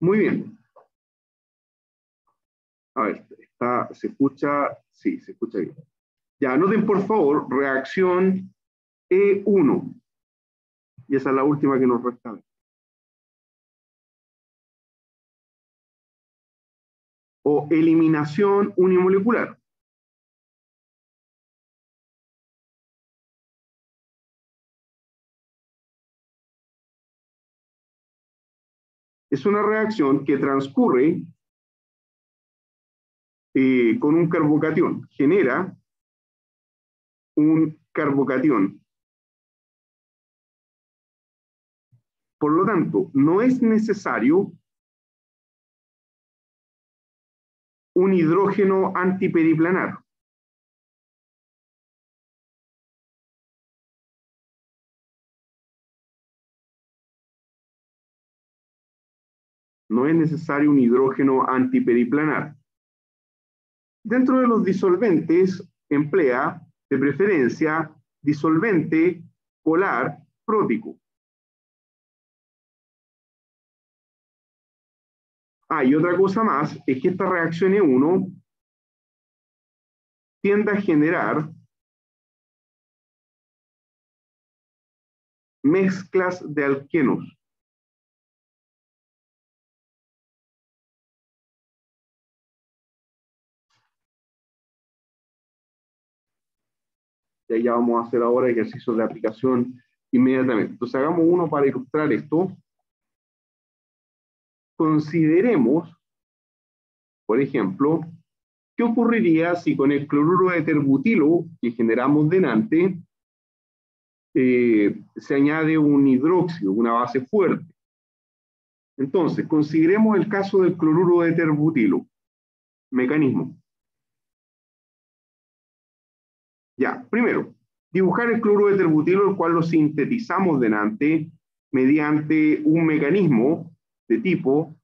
Muy bien. A ver, está, se escucha, sí, se escucha bien. Ya, anoten por favor, reacción E1. Y esa es la última que nos resta. O eliminación unimolecular. Es una reacción que transcurre eh, con un carbocatión, genera un carbocatión. Por lo tanto, no es necesario un hidrógeno antiperiplanar. No es necesario un hidrógeno antiperiplanar. Dentro de los disolventes emplea, de preferencia, disolvente polar prótico. Ah, y otra cosa más es que esta reacción E1 tiende a generar mezclas de alquenos. Y ya vamos a hacer ahora ejercicios de aplicación inmediatamente. Entonces hagamos uno para ilustrar esto. Consideremos, por ejemplo, ¿qué ocurriría si con el cloruro de terbutilo que generamos delante eh, se añade un hidróxido, una base fuerte? Entonces, consideremos el caso del cloruro de terbutilo. Mecanismo. Ya, primero, dibujar el cloruro de terbutilo, el cual lo sintetizamos delante mediante un mecanismo de tipo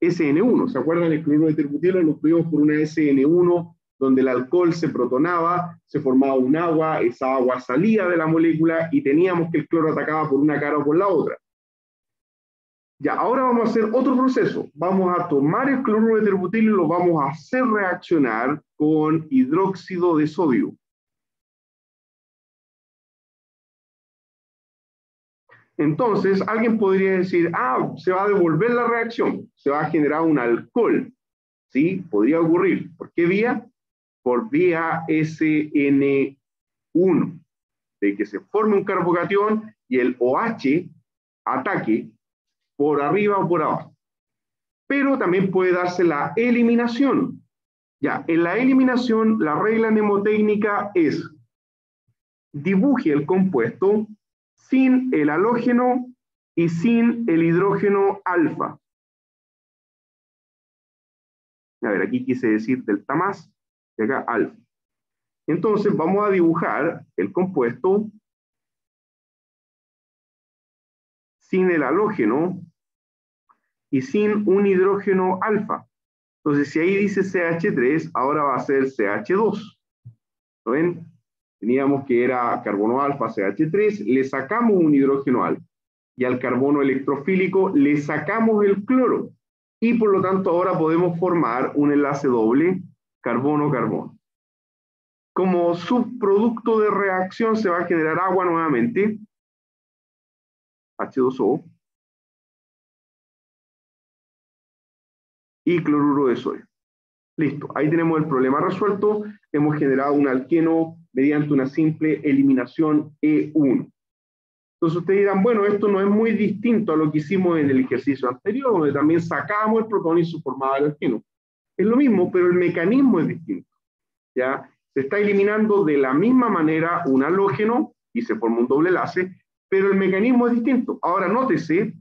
SN1. ¿Se acuerdan? El cloruro de terbutilo lo tuvimos por una SN1 donde el alcohol se protonaba, se formaba un agua, esa agua salía de la molécula y teníamos que el cloro atacaba por una cara o por la otra. Ya, ahora vamos a hacer otro proceso. Vamos a tomar el cloruro de terbutilo y lo vamos a hacer reaccionar con hidróxido de sodio. Entonces, alguien podría decir, ah, se va a devolver la reacción, se va a generar un alcohol. ¿Sí? Podría ocurrir. ¿Por qué vía? Por vía SN1, de que se forme un carbocatión y el OH ataque por arriba o por abajo. Pero también puede darse la eliminación. Ya, en la eliminación, la regla mnemotécnica es dibuje el compuesto sin el halógeno y sin el hidrógeno alfa. A ver, aquí quise decir delta más y acá alfa. Entonces vamos a dibujar el compuesto sin el halógeno y sin un hidrógeno alfa. Entonces, si ahí dice CH3, ahora va a ser CH2. ¿Lo ven? Teníamos que era carbono alfa CH3, le sacamos un hidrógeno alfa. Y al carbono electrofílico le sacamos el cloro. Y por lo tanto ahora podemos formar un enlace doble carbono-carbono. Como subproducto de reacción se va a generar agua nuevamente, H2O, y cloruro de sodio. Listo, ahí tenemos el problema resuelto. Hemos generado un alqueno mediante una simple eliminación E1. Entonces ustedes dirán, bueno, esto no es muy distinto a lo que hicimos en el ejercicio anterior, donde también sacábamos el protón y se formaba el alqueno. Es lo mismo, pero el mecanismo es distinto. ¿ya? Se está eliminando de la misma manera un halógeno y se forma un doble enlace, pero el mecanismo es distinto. Ahora nótese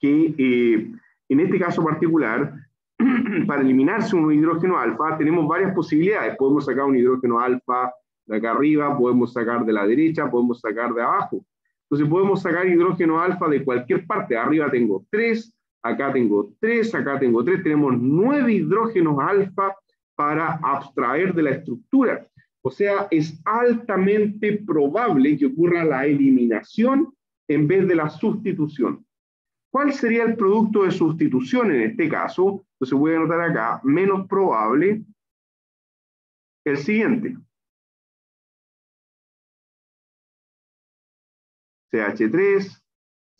que eh, en este caso particular, para eliminarse un hidrógeno alfa, tenemos varias posibilidades. Podemos sacar un hidrógeno alfa de acá arriba, podemos sacar de la derecha, podemos sacar de abajo. Entonces podemos sacar hidrógeno alfa de cualquier parte. Arriba tengo 3, acá tengo 3, acá tengo 3. Tenemos 9 hidrógenos alfa para abstraer de la estructura. O sea, es altamente probable que ocurra la eliminación en vez de la sustitución. ¿Cuál sería el producto de sustitución en este caso? Entonces voy a anotar acá, menos probable, el siguiente. CH3,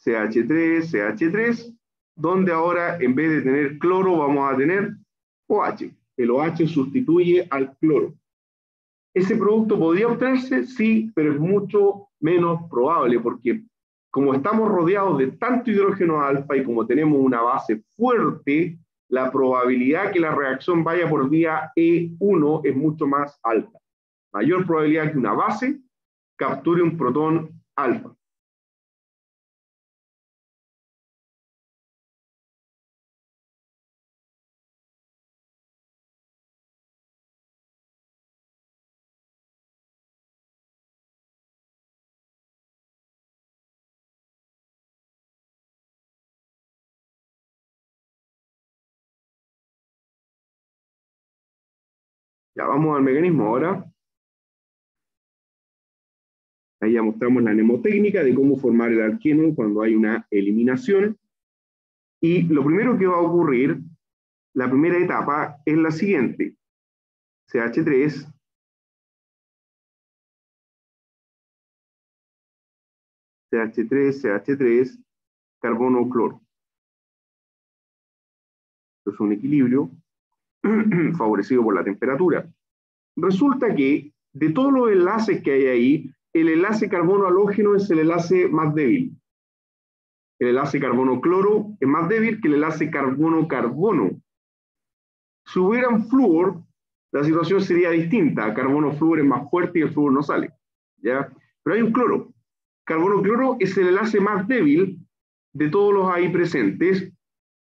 CH3, CH3, donde ahora en vez de tener cloro vamos a tener OH. El OH sustituye al cloro. ¿Ese producto podría obtenerse? Sí, pero es mucho menos probable porque como estamos rodeados de tanto hidrógeno alfa y como tenemos una base fuerte, la probabilidad que la reacción vaya por vía E1 es mucho más alta. Mayor probabilidad que una base capture un protón alfa. Ya vamos al mecanismo ahora. Ahí ya mostramos la mnemotécnica de cómo formar el alqueno cuando hay una eliminación. Y lo primero que va a ocurrir, la primera etapa, es la siguiente. CH3 CH3, CH3, carbono, cloro. Esto es un equilibrio favorecido por la temperatura. Resulta que de todos los enlaces que hay ahí, el enlace carbono halógeno es el enlace más débil. El enlace carbono-cloro es más débil que el enlace carbono-carbono. Si hubieran flúor, la situación sería distinta. Carbono-flúor es más fuerte y el flúor no sale. ¿ya? Pero hay un cloro. Carbono-cloro es el enlace más débil de todos los ahí presentes.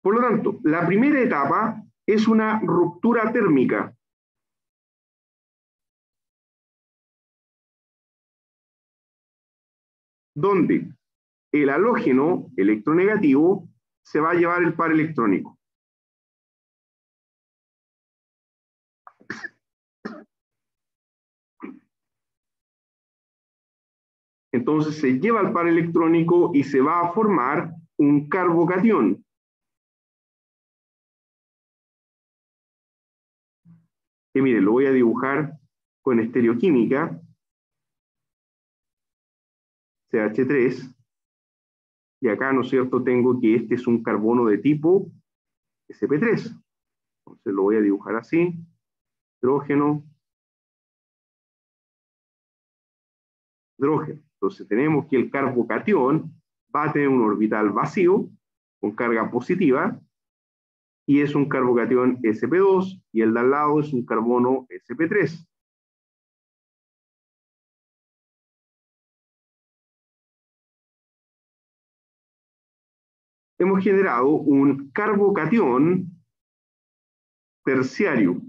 Por lo tanto, la primera etapa es una ruptura térmica. donde el halógeno electronegativo se va a llevar el par electrónico. Entonces se lleva el par electrónico y se va a formar un carbocatión. Que miren, lo voy a dibujar con estereoquímica, CH3, y acá, ¿no es cierto?, tengo que este es un carbono de tipo sp3. Entonces lo voy a dibujar así, hidrógeno, hidrógeno. Entonces tenemos que el carbocatión va a tener un orbital vacío con carga positiva y es un carbocatión sp2 y el de al lado es un carbono sp3. Hemos generado un carbocatión terciario.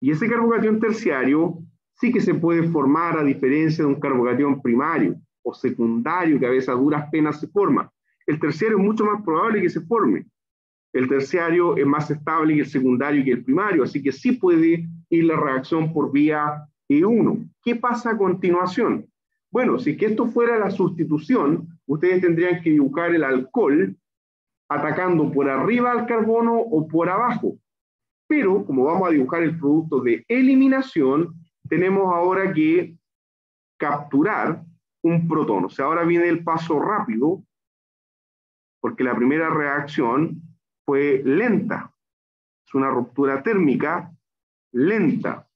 Y ese carbocatión terciario sí que se puede formar a diferencia de un carbocatión primario o secundario que a veces a duras penas se forma. El terciario es mucho más probable que se forme el terciario es más estable que el secundario y que el primario, así que sí puede ir la reacción por vía E1. ¿Qué pasa a continuación? Bueno, si que esto fuera la sustitución, ustedes tendrían que dibujar el alcohol atacando por arriba al carbono o por abajo. Pero como vamos a dibujar el producto de eliminación, tenemos ahora que capturar un protón. O sea, ahora viene el paso rápido, porque la primera reacción fue lenta. Es una ruptura térmica lenta.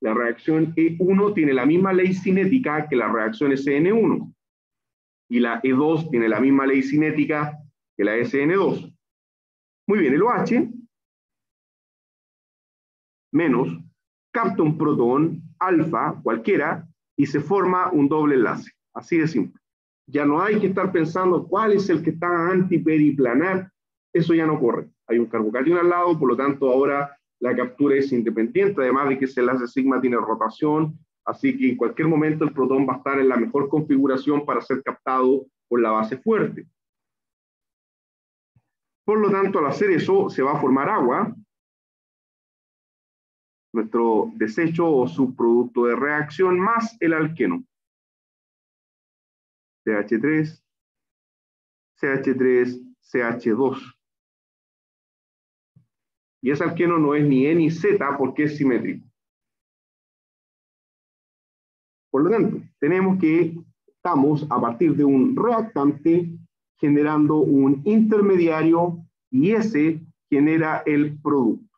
La reacción E1 tiene la misma ley cinética que la reacción SN1. Y la E2 tiene la misma ley cinética que la SN2. Muy bien, el OH menos capta un protón alfa, cualquiera, y se forma un doble enlace. Así de simple. Ya no hay que estar pensando cuál es el que está antiperiplanar eso ya no corre. Hay un carbocatión al lado, por lo tanto ahora la captura es independiente, además de que ese enlace sigma tiene rotación, así que en cualquier momento el protón va a estar en la mejor configuración para ser captado por la base fuerte. Por lo tanto, al hacer eso, se va a formar agua, nuestro desecho o subproducto de reacción, más el alqueno. CH3, CH3, CH2. Y ese alqueno no es ni E ni Z porque es simétrico. Por lo tanto, tenemos que estamos a partir de un reactante generando un intermediario y ese genera el producto.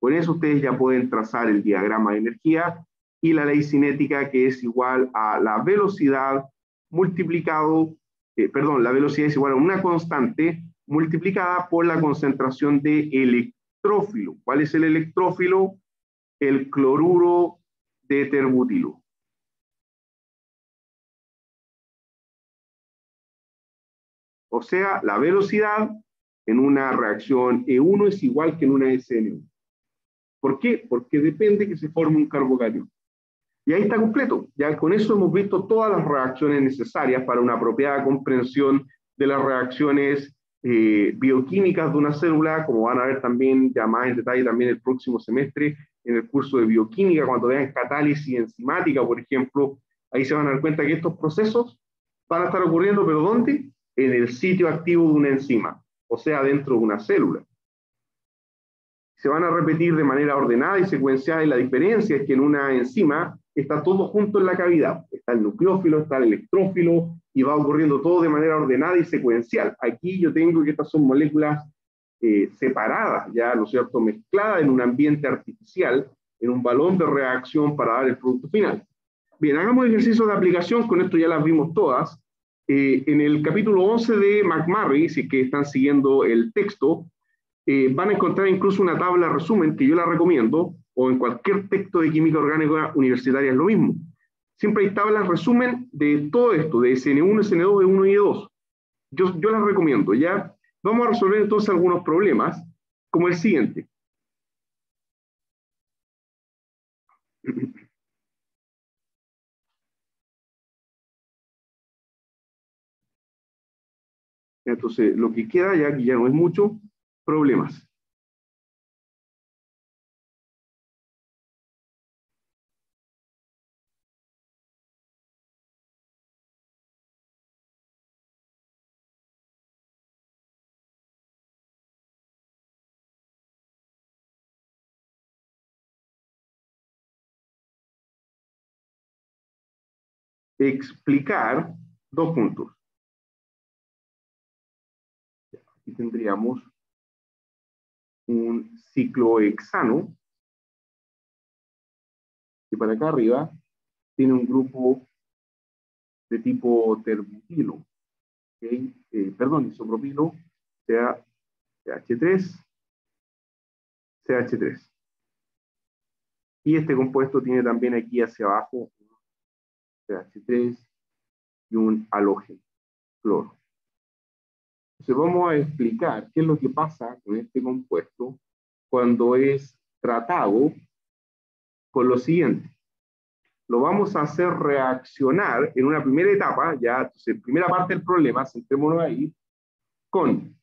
Con eso ustedes ya pueden trazar el diagrama de energía y la ley cinética que es igual a la velocidad multiplicado, eh, perdón, la velocidad es igual a una constante multiplicada por la concentración de electrófilo. ¿Cuál es el electrófilo? El cloruro de terbutilo. O sea, la velocidad en una reacción E1 es igual que en una SN1. ¿Por qué? Porque depende que se forme un carbocatión. Y ahí está completo. Ya con eso hemos visto todas las reacciones necesarias para una apropiada comprensión de las reacciones eh, bioquímicas de una célula, como van a ver también ya más en detalle también el próximo semestre en el curso de bioquímica, cuando vean catálisis enzimática, por ejemplo, ahí se van a dar cuenta que estos procesos van a estar ocurriendo, pero ¿dónde? En el sitio activo de una enzima, o sea, dentro de una célula se van a repetir de manera ordenada y secuenciada y la diferencia es que en una enzima está todo junto en la cavidad. Está el nucleófilo, está el electrófilo y va ocurriendo todo de manera ordenada y secuencial. Aquí yo tengo que estas son moléculas eh, separadas, ya, ¿no es cierto?, mezcladas en un ambiente artificial, en un balón de reacción para dar el producto final. Bien, hagamos ejercicios de aplicación, con esto ya las vimos todas. Eh, en el capítulo 11 de McMurray, si es que están siguiendo el texto, eh, van a encontrar incluso una tabla resumen que yo la recomiendo, o en cualquier texto de química orgánica universitaria es lo mismo. Siempre hay tablas resumen de todo esto, de SN1, SN2, E1 y E2. Yo, las recomiendo, ¿ya? Vamos a resolver entonces algunos problemas, como el siguiente. Entonces, lo que queda ya, que ya no es mucho, problemas. Explicar dos puntos. Aquí tendríamos un ciclo hexano, y para acá arriba tiene un grupo de tipo terbutilo, eh, perdón, isopropilo, sea CH3, CH3. Y este compuesto tiene también aquí hacia abajo CH3 y un halógeno, cloro. Entonces vamos a explicar qué es lo que pasa con este compuesto cuando es tratado con lo siguiente. Lo vamos a hacer reaccionar en una primera etapa, ya, entonces, primera parte del problema, centrémonos ahí, con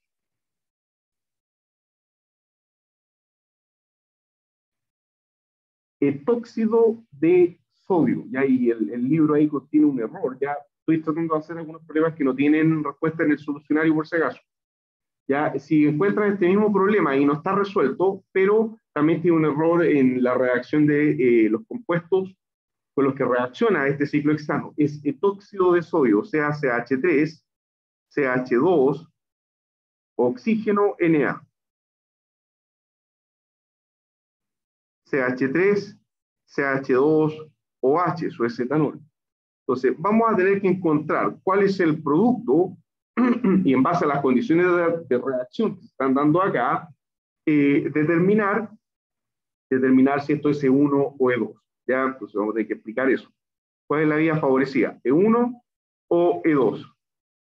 etóxido de sodio. Ya, y el, libro ahí contiene un error, ya estoy tratando de hacer algunos problemas que no tienen respuesta en el solucionario por si acaso. Ya, si encuentran este mismo problema y no está resuelto, pero también tiene un error en la reacción de eh, los compuestos con los que reacciona este ciclo externo, es etóxido de sodio, o sea, CH3, CH2, oxígeno Na. CH3, CH2, OH, eso es etanol. Entonces, vamos a tener que encontrar cuál es el producto y en base a las condiciones de, reacción que se están dando acá, eh, determinar, determinar si esto es E1 o E2. ¿ya? Entonces vamos a tener que explicar eso. ¿Cuál es la vía favorecida? ¿E1 o E2?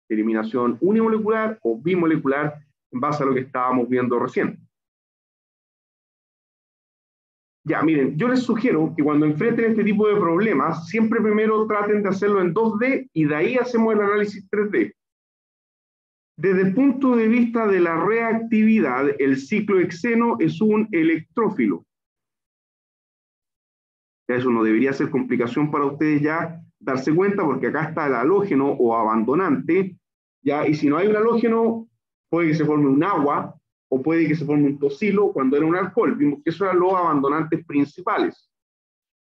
Eliminación unimolecular o bimolecular en base a lo que estábamos viendo recién. Ya, miren, yo les sugiero que cuando enfrenten este tipo de problemas, siempre primero traten de hacerlo en 2D y de ahí hacemos el análisis 3D. Desde el punto de vista de la reactividad, el ciclo hexeno es un electrófilo. Eso no debería ser complicación para ustedes ya darse cuenta porque acá está el halógeno o abandonante ¿ya? Y si no hay un halógeno, puede que se forme un agua o puede que se forme un tosilo cuando era un alcohol. Vimos que eso eran los abandonantes principales.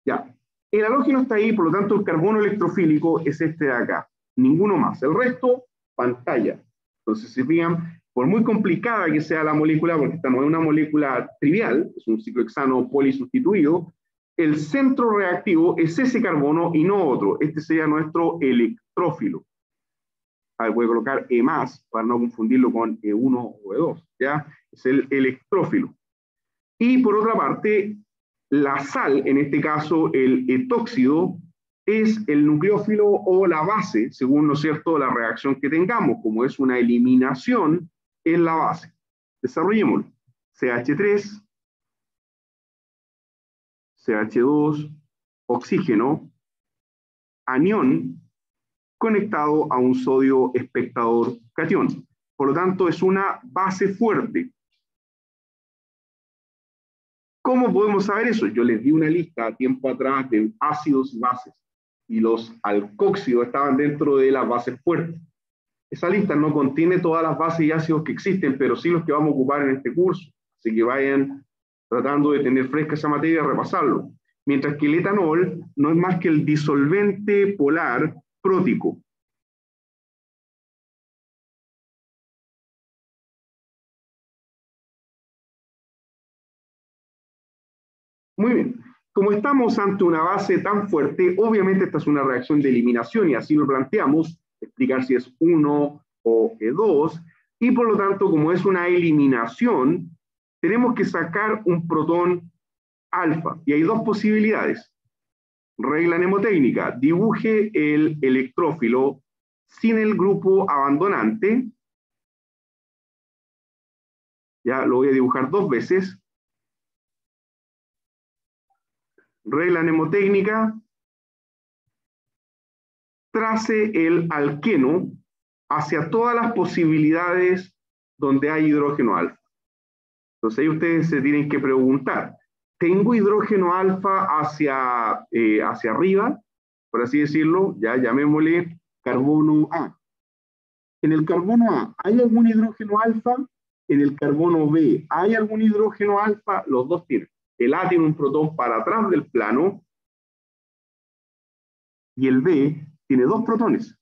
Ya. El halógeno está ahí, por lo tanto el carbono electrofílico es este de acá. Ninguno más. El resto, pantalla. Entonces, si fijan, por muy complicada que sea la molécula, porque esta no es una molécula trivial, es un ciclohexano polisustituido, el centro reactivo es ese carbono y no otro. Este sería nuestro electrófilo. Voy a colocar E más para no confundirlo con E1 o E2. ¿ya? Es el electrófilo. Y por otra parte, la sal, en este caso el etóxido, es el nucleófilo o la base, según, ¿no es cierto?, la reacción que tengamos. Como es una eliminación, es la base. Desarrollémoslo. CH3, CH2, oxígeno, anión, conectado a un sodio espectador cation. Por lo tanto, es una base fuerte. ¿Cómo podemos saber eso? Yo les di una lista a tiempo atrás de ácidos y bases y los alcóxidos estaban dentro de las bases fuertes. Esa lista no contiene todas las bases y ácidos que existen, pero sí los que vamos a ocupar en este curso. Así que vayan tratando de tener fresca esa materia y repasarlo. Mientras que el etanol no es más que el disolvente polar prótico. Muy bien. Como estamos ante una base tan fuerte, obviamente esta es una reacción de eliminación y así lo planteamos, explicar si es 1 o E2, y por lo tanto, como es una eliminación, tenemos que sacar un protón alfa. Y hay dos posibilidades. Regla mnemotécnica, dibuje el electrófilo sin el grupo abandonante. Ya lo voy a dibujar dos veces. regla mnemotécnica, trace el alqueno hacia todas las posibilidades donde hay hidrógeno alfa. Entonces ahí ustedes se tienen que preguntar, ¿tengo hidrógeno alfa hacia, eh, hacia arriba? Por así decirlo, ya llamémosle carbono A. En el carbono A, ¿hay algún hidrógeno alfa? En el carbono B, ¿hay algún hidrógeno alfa? Los dos tienen. El A tiene un protón para atrás del plano y el B tiene dos protones.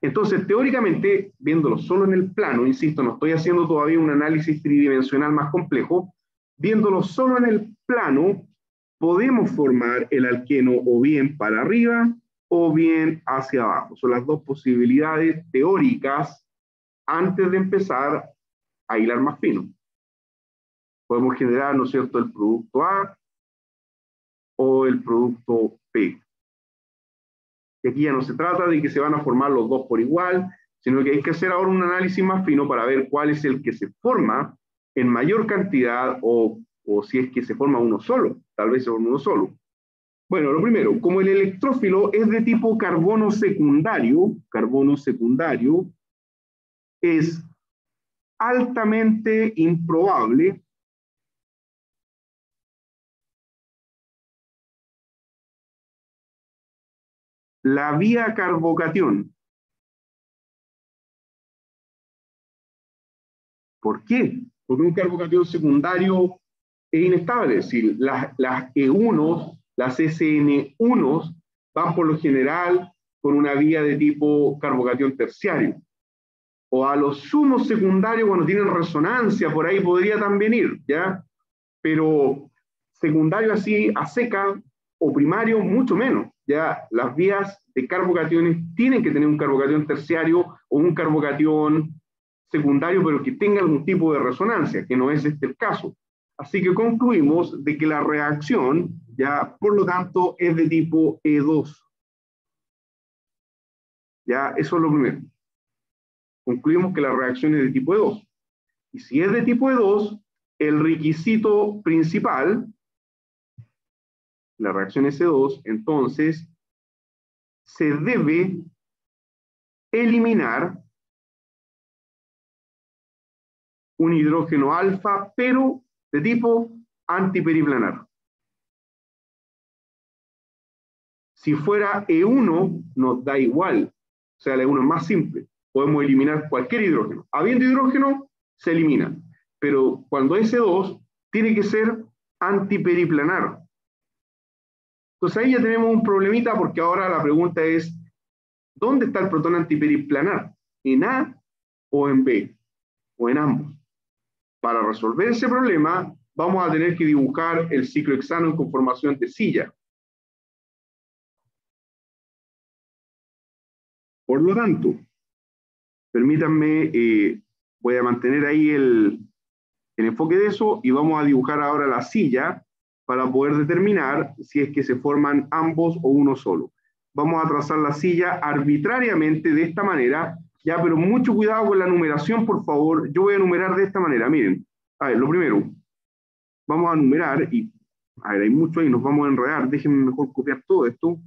Entonces, teóricamente, viéndolo solo en el plano, insisto, no estoy haciendo todavía un análisis tridimensional más complejo, viéndolo solo en el plano, podemos formar el alqueno o bien para arriba o bien hacia abajo. Son las dos posibilidades teóricas antes de empezar a hilar más fino podemos generar, ¿no es cierto?, el producto A o el producto P. Y aquí ya no se trata de que se van a formar los dos por igual, sino que hay que hacer ahora un análisis más fino para ver cuál es el que se forma en mayor cantidad o, o si es que se forma uno solo, tal vez se forma uno solo. Bueno, lo primero, como el electrófilo es de tipo carbono secundario, carbono secundario, es altamente improbable la vía carbocatión. ¿Por qué? Porque un carbocatión secundario es inestable. Si las, las E1, las SN1 van por lo general con una vía de tipo carbocatión terciario. O a los sumos secundarios, cuando tienen resonancia, por ahí podría también ir, ¿ya? Pero secundario así a seca o primario, mucho menos ya las vías de carbocationes tienen que tener un carbocatión terciario o un carbocatión secundario, pero que tenga algún tipo de resonancia, que no es este el caso. Así que concluimos de que la reacción, ya por lo tanto, es de tipo E2. Ya, eso es lo primero. Concluimos que la reacción es de tipo E2. Y si es de tipo E2, el requisito principal la reacción S2, entonces se debe eliminar un hidrógeno alfa, pero de tipo antiperiplanar. Si fuera E1, nos da igual. sea, la 1 es más simple. Podemos eliminar cualquier hidrógeno. Habiendo hidrógeno, se elimina. Pero cuando ese 2 tiene que ser antiperiplanar. Entonces ahí ya tenemos un problemita porque ahora la pregunta es, ¿dónde está el protón antiperiplanar? ¿En A o en B? ¿O en ambos? Para resolver ese problema, vamos a tener que dibujar el ciclo hexano en conformación de silla. Por lo tanto, permítanme, eh, voy a mantener ahí el, el enfoque de eso y vamos a dibujar ahora la silla para poder determinar si es que se forman ambos o uno solo. Vamos a trazar la silla arbitrariamente de esta manera, ya, pero mucho cuidado con la numeración, por favor. Yo voy a numerar de esta manera, miren. A ver, lo primero, vamos a numerar y, a ver, hay mucho ahí, nos vamos a enredar. Déjenme mejor copiar todo esto.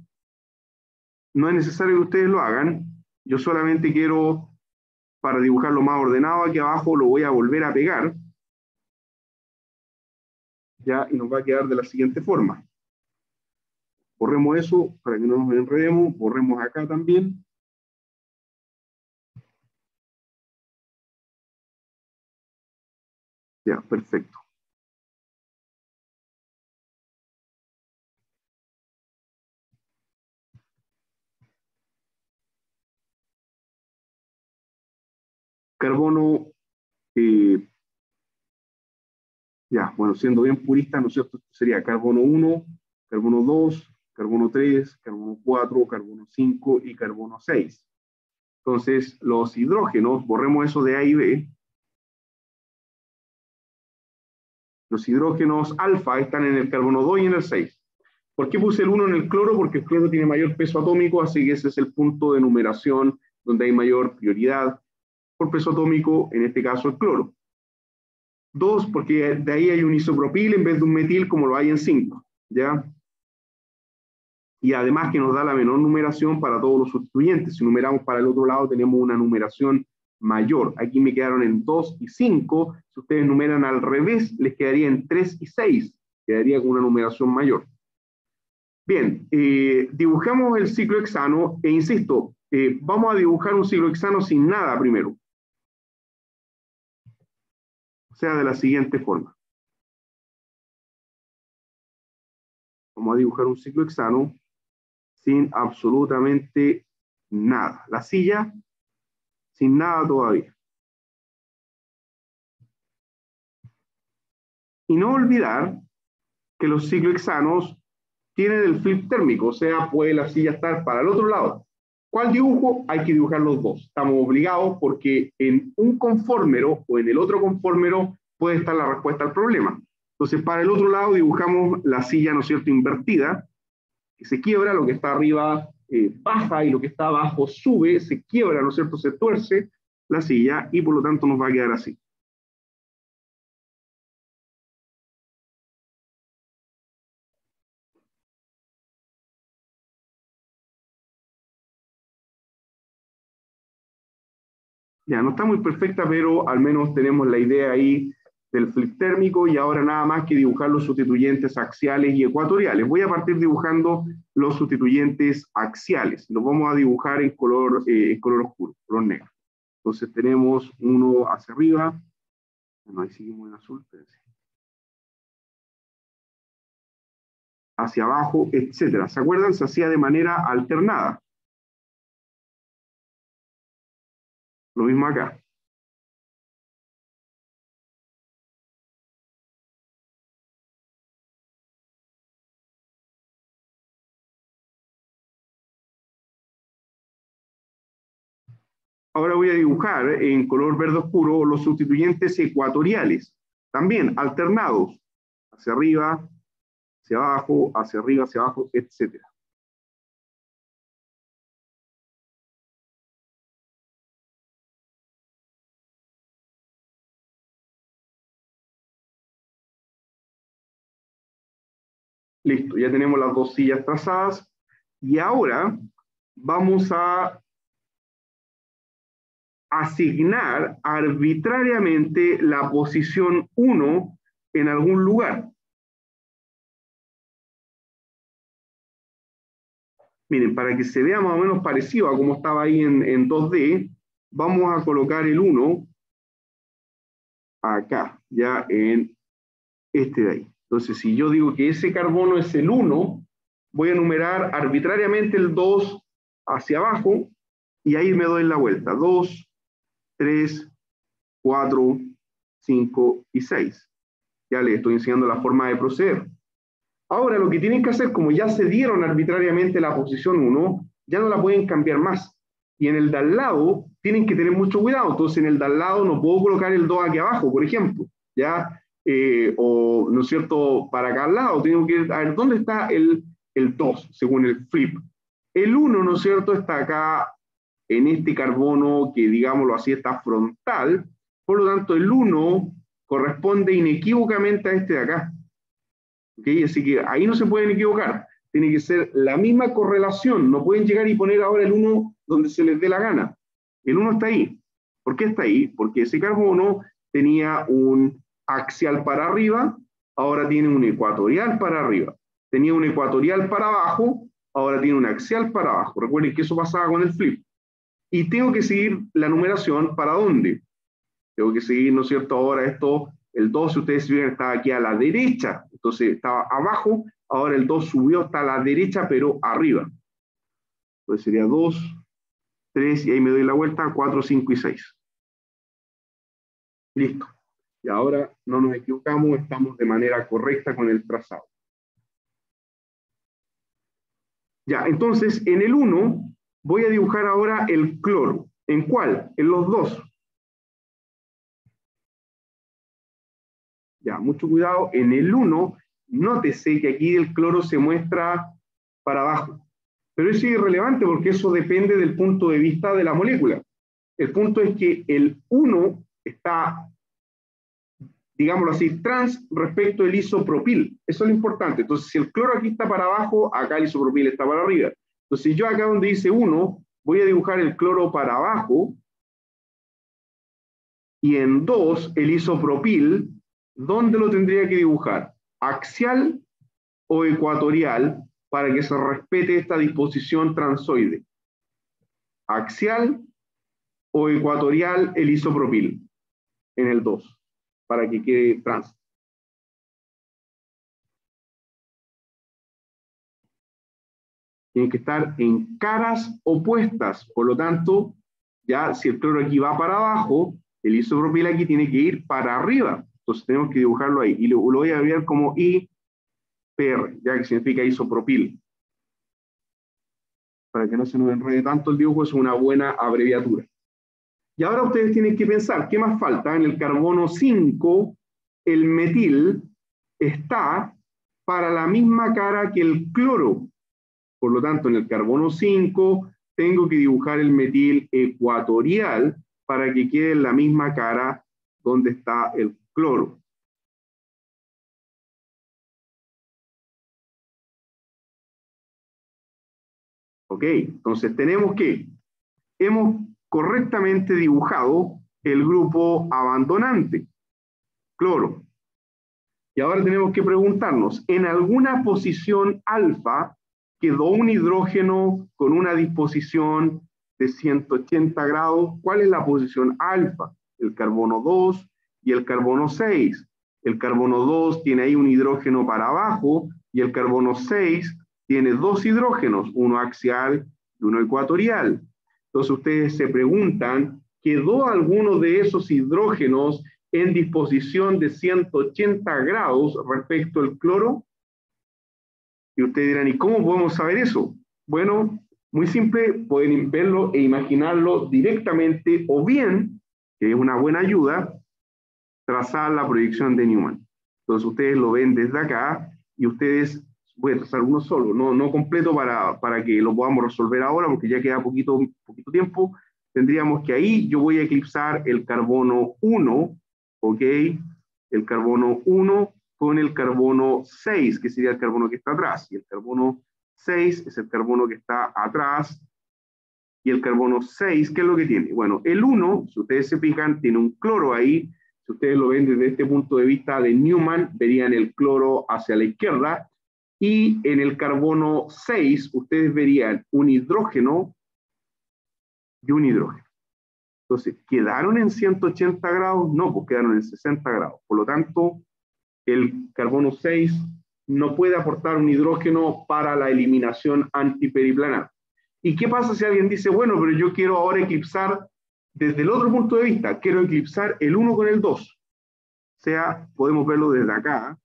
No es necesario que ustedes lo hagan. Yo solamente quiero, para dibujarlo más ordenado, aquí abajo lo voy a volver a pegar ¿ya? Y nos va a quedar de la siguiente forma. Borremos eso para que no nos enredemos, borremos acá también. Ya, perfecto. Carbono eh, ya, bueno, siendo bien purista, ¿no es cierto? Sería carbono 1, carbono 2, carbono 3, carbono 4, carbono 5 y carbono 6. Entonces, los hidrógenos, borremos eso de A y B. Los hidrógenos alfa están en el carbono 2 y en el 6. ¿Por qué puse el 1 en el cloro? Porque el cloro tiene mayor peso atómico, así que ese es el punto de numeración donde hay mayor prioridad por peso atómico, en este caso el cloro. Dos, porque de ahí hay un isopropil en vez de un metil como lo hay en 5, ¿ya? Y además que nos da la menor numeración para todos los sustituyentes. Si numeramos para el otro lado, tenemos una numeración mayor. Aquí me quedaron en 2 y 5. Si ustedes numeran al revés, les quedaría en 3 y 6. Quedaría con una numeración mayor. Bien, eh, dibujamos el ciclo hexano e insisto, eh, vamos a dibujar un ciclo hexano sin nada primero sea de la siguiente forma. Vamos a dibujar un ciclo hexano sin absolutamente nada. La silla sin nada todavía. Y no olvidar que los ciclohexanos tienen el flip térmico, o sea, puede la silla estar para el otro lado. ¿Cuál dibujo? Hay que dibujar los dos. Estamos obligados porque en un conformero o en el otro conformero puede estar la respuesta al problema. Entonces, para el otro lado dibujamos la silla, ¿no es cierto?, invertida, que se quiebra, lo que está arriba eh, baja y lo que está abajo sube, se quiebra, ¿no es cierto?, se tuerce la silla y por lo tanto nos va a quedar así. Ya, no está muy perfecta, pero al menos tenemos la idea ahí del flip térmico y ahora nada más que dibujar los sustituyentes axiales y ecuatoriales. Voy a partir dibujando los sustituyentes axiales. Los vamos a dibujar en color, eh, en color oscuro, color negro. Entonces tenemos uno hacia arriba. Bueno, ahí seguimos en azul. Hacia abajo, etcétera. ¿Se acuerdan? Se hacía de manera alternada. Lo mismo acá. Ahora voy a dibujar en color verde oscuro los sustituyentes ecuatoriales, también alternados, hacia arriba, hacia abajo, hacia arriba, hacia abajo, etcétera. Listo, ya tenemos las dos sillas trazadas. Y ahora vamos a asignar arbitrariamente la posición 1 en algún lugar. Miren, para que se vea más o menos parecido a como estaba ahí en, en 2D, vamos a colocar el 1 acá, ya en este de ahí. Entonces, si yo digo que ese carbono es el 1, voy a numerar arbitrariamente el 2 hacia abajo y ahí me doy la vuelta. 2, 3, 4, 5 y 6. Ya les estoy enseñando la forma de proceder. Ahora lo que tienen que hacer, como ya se dieron arbitrariamente la posición 1, ya no la pueden cambiar más. Y en el de al lado tienen que tener mucho cuidado. Entonces en el de al lado no puedo colocar el 2 aquí abajo, por ejemplo. ¿ya? Eh, o, ¿no es cierto?, para acá al lado. Tengo que a ver dónde está el, el 2, según el flip. El 1, ¿no es cierto?, está acá en este carbono que, digámoslo así, está frontal. Por lo tanto, el 1 corresponde inequívocamente a este de acá. Así que ahí no se pueden equivocar. Tiene que ser la misma correlación. No pueden llegar y poner ahora el 1 donde se les dé la gana. El 1 está ahí. ¿Por qué está ahí? Porque ese carbono tenía un axial para arriba, ahora tiene un ecuatorial para arriba. Tenía un ecuatorial para abajo, ahora tiene un axial para abajo. Recuerden que eso pasaba con el flip. Y tengo que seguir la numeración para dónde. Tengo que seguir, ¿no es cierto? Ahora esto el 2, si ustedes ven, estaba aquí a la derecha, entonces estaba abajo, ahora el 2 subió hasta la derecha, pero arriba. Entonces sería 2, 3, y ahí me doy la vuelta, 4, 5 y 6. Listo. Y ahora no nos equivocamos, estamos de manera correcta con el trazado. Ya, entonces en el 1 voy a dibujar ahora el cloro. ¿En cuál? En los dos. Ya, mucho cuidado. En el 1, nótese que aquí el cloro se muestra para abajo. Pero eso es irrelevante porque eso depende del punto de vista de la molécula. El punto es que el 1 está, digámoslo así, trans respecto al isopropil. Eso es lo importante. Entonces, si el cloro aquí está para abajo, acá el isopropil está para arriba. Entonces, yo acá donde dice 1, voy a dibujar el cloro para abajo y en 2 el isopropil ¿dónde lo tendría que dibujar? ¿Axial o ecuatorial para que se respete esta disposición transoide? ¿Axial o ecuatorial el isopropil en el 2 para que quede trans? Tienen que estar en caras opuestas, por lo tanto, ya si el cloro aquí va para abajo, el isopropil aquí tiene que ir para arriba. Entonces tenemos que dibujarlo ahí. Y lo, voy a ver como IPR, ya que significa isopropil. Para que no se nos enrede tanto el dibujo, es una buena abreviatura. Y ahora ustedes tienen que pensar, ¿qué más falta? En el carbono 5, el metil está para la misma cara que el cloro. Por lo tanto, en el carbono 5 tengo que dibujar el metil ecuatorial para que quede en la misma cara donde está el cloro. Ok, entonces tenemos que, hemos correctamente dibujado el grupo abandonante, cloro. Y ahora tenemos que preguntarnos, en alguna posición alfa quedó un hidrógeno con una disposición de 180 grados. ¿Cuál es la posición alfa? El carbono 2, y el carbono 6. El carbono 2 tiene ahí un hidrógeno para abajo y el carbono 6 tiene dos hidrógenos, uno axial y uno ecuatorial. Entonces ustedes se preguntan, ¿quedó alguno de esos hidrógenos en disposición de 180 grados respecto al cloro? Y ustedes dirán, ¿y cómo podemos saber eso? Bueno, muy simple, pueden verlo e imaginarlo directamente o bien, que es una buena ayuda, trazar la proyección de Newman. Entonces ustedes lo ven desde acá y ustedes, voy a trazar uno solo, no, no completo para, para que lo podamos resolver ahora porque ya queda poquito, poquito tiempo. Tendríamos que ahí yo voy a eclipsar el carbono 1, ¿ok? El carbono 1 con el carbono 6, que sería el carbono que está atrás. Y el carbono 6 es el carbono que está atrás. Y el carbono 6, ¿qué es lo que tiene? Bueno, el 1, si ustedes se fijan, tiene un cloro ahí si ustedes lo ven desde este punto de vista de Newman, verían el cloro hacia la izquierda, Y en el carbono 6, ustedes verían un hidrógeno y un hidrógeno. Entonces, ¿quedaron en 180 grados? No, pues quedaron en 60 grados. Por lo tanto, el carbono 6 no puede aportar un hidrógeno para la eliminación antiperiplanar. ¿Y qué pasa si alguien dice, bueno, pero yo quiero ahora eclipsar desde el otro punto de vista, quiero eclipsar el 1 con el 2? O sea, podemos verlo desde acá.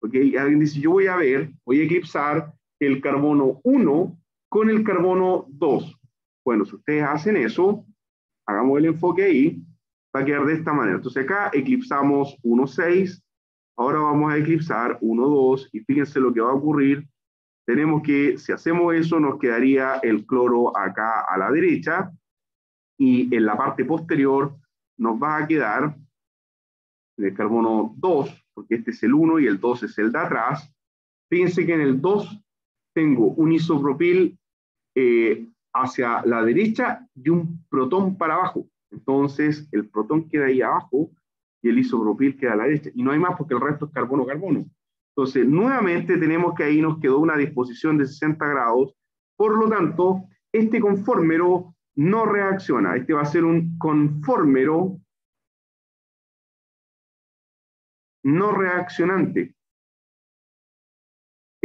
¿ok? Alguien dice, yo voy a ver, voy a eclipsar el carbono 1 con el carbono 2. Bueno, si ustedes hacen eso, hagamos el enfoque ahí, va a quedar de esta manera. Entonces acá eclipsamos 1,6, ahora vamos a eclipsar 1,2 y fíjense lo que va a ocurrir. Tenemos que, si hacemos eso, nos quedaría el cloro acá a la derecha y en la parte posterior nos va a quedar el carbono 2, porque este es el 1 y el 2 es el de atrás. Fíjense que en el 2 tengo un isopropil eh, hacia la derecha y un protón para abajo. Entonces, el protón queda ahí abajo y el isopropil queda a la derecha. Y no hay más porque el resto es carbono-carbono. Entonces, nuevamente tenemos que ahí nos quedó una disposición de 60 grados. Por lo tanto, este conformero no reacciona. Este va a ser un conformero no reaccionante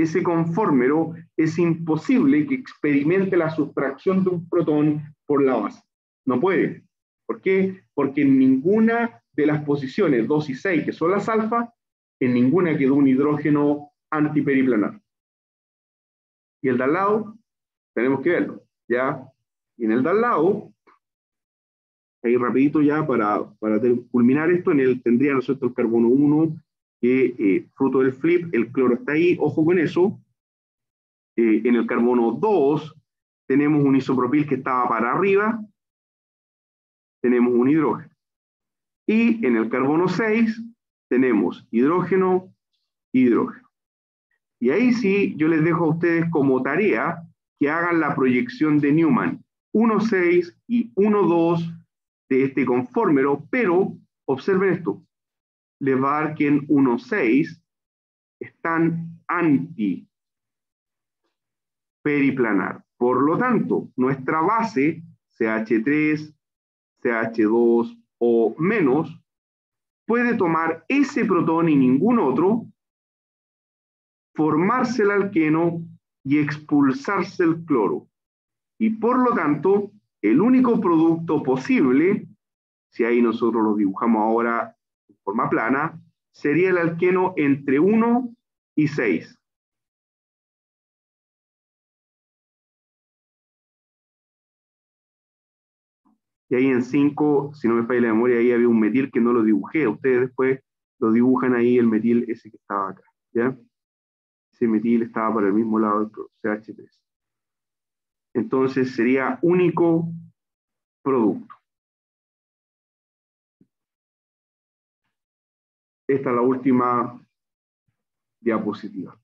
ese conformero es imposible que experimente la sustracción de un protón por la base. No puede. ¿Por qué? Porque en ninguna de las posiciones 2 y 6, que son las alfa, en ninguna quedó un hidrógeno antiperiplanar. Y el de al lado, tenemos que verlo, ¿ya? Y en el de al lado, ahí rapidito ya para, para culminar esto, en el tendría nosotros el carbono 1, que eh, fruto del flip, el cloro está ahí, ojo con eso. Eh, en el carbono 2 tenemos un isopropil que estaba para arriba, tenemos un hidrógeno. Y en el carbono 6 tenemos hidrógeno, hidrógeno. Y ahí sí, yo les dejo a ustedes como tarea que hagan la proyección de Newman 1,6 y 1,2 de este conformero, pero observen esto, le va a dar que en 1,6 están anti periplanar. Por lo tanto, nuestra base, CH3, CH2 o menos, puede tomar ese protón y ningún otro, formarse el alqueno y expulsarse el cloro. Y por lo tanto, el único producto posible, si ahí nosotros lo dibujamos ahora forma plana, sería el alqueno entre 1 y 6. Y ahí en 5, si no me falla la memoria, ahí había un metil que no lo dibujé. Ustedes después lo dibujan ahí, el metil ese que estaba acá. ¿ya? Ese metil estaba para el mismo lado del CH3. Entonces sería único producto. Esta es la última diapositiva.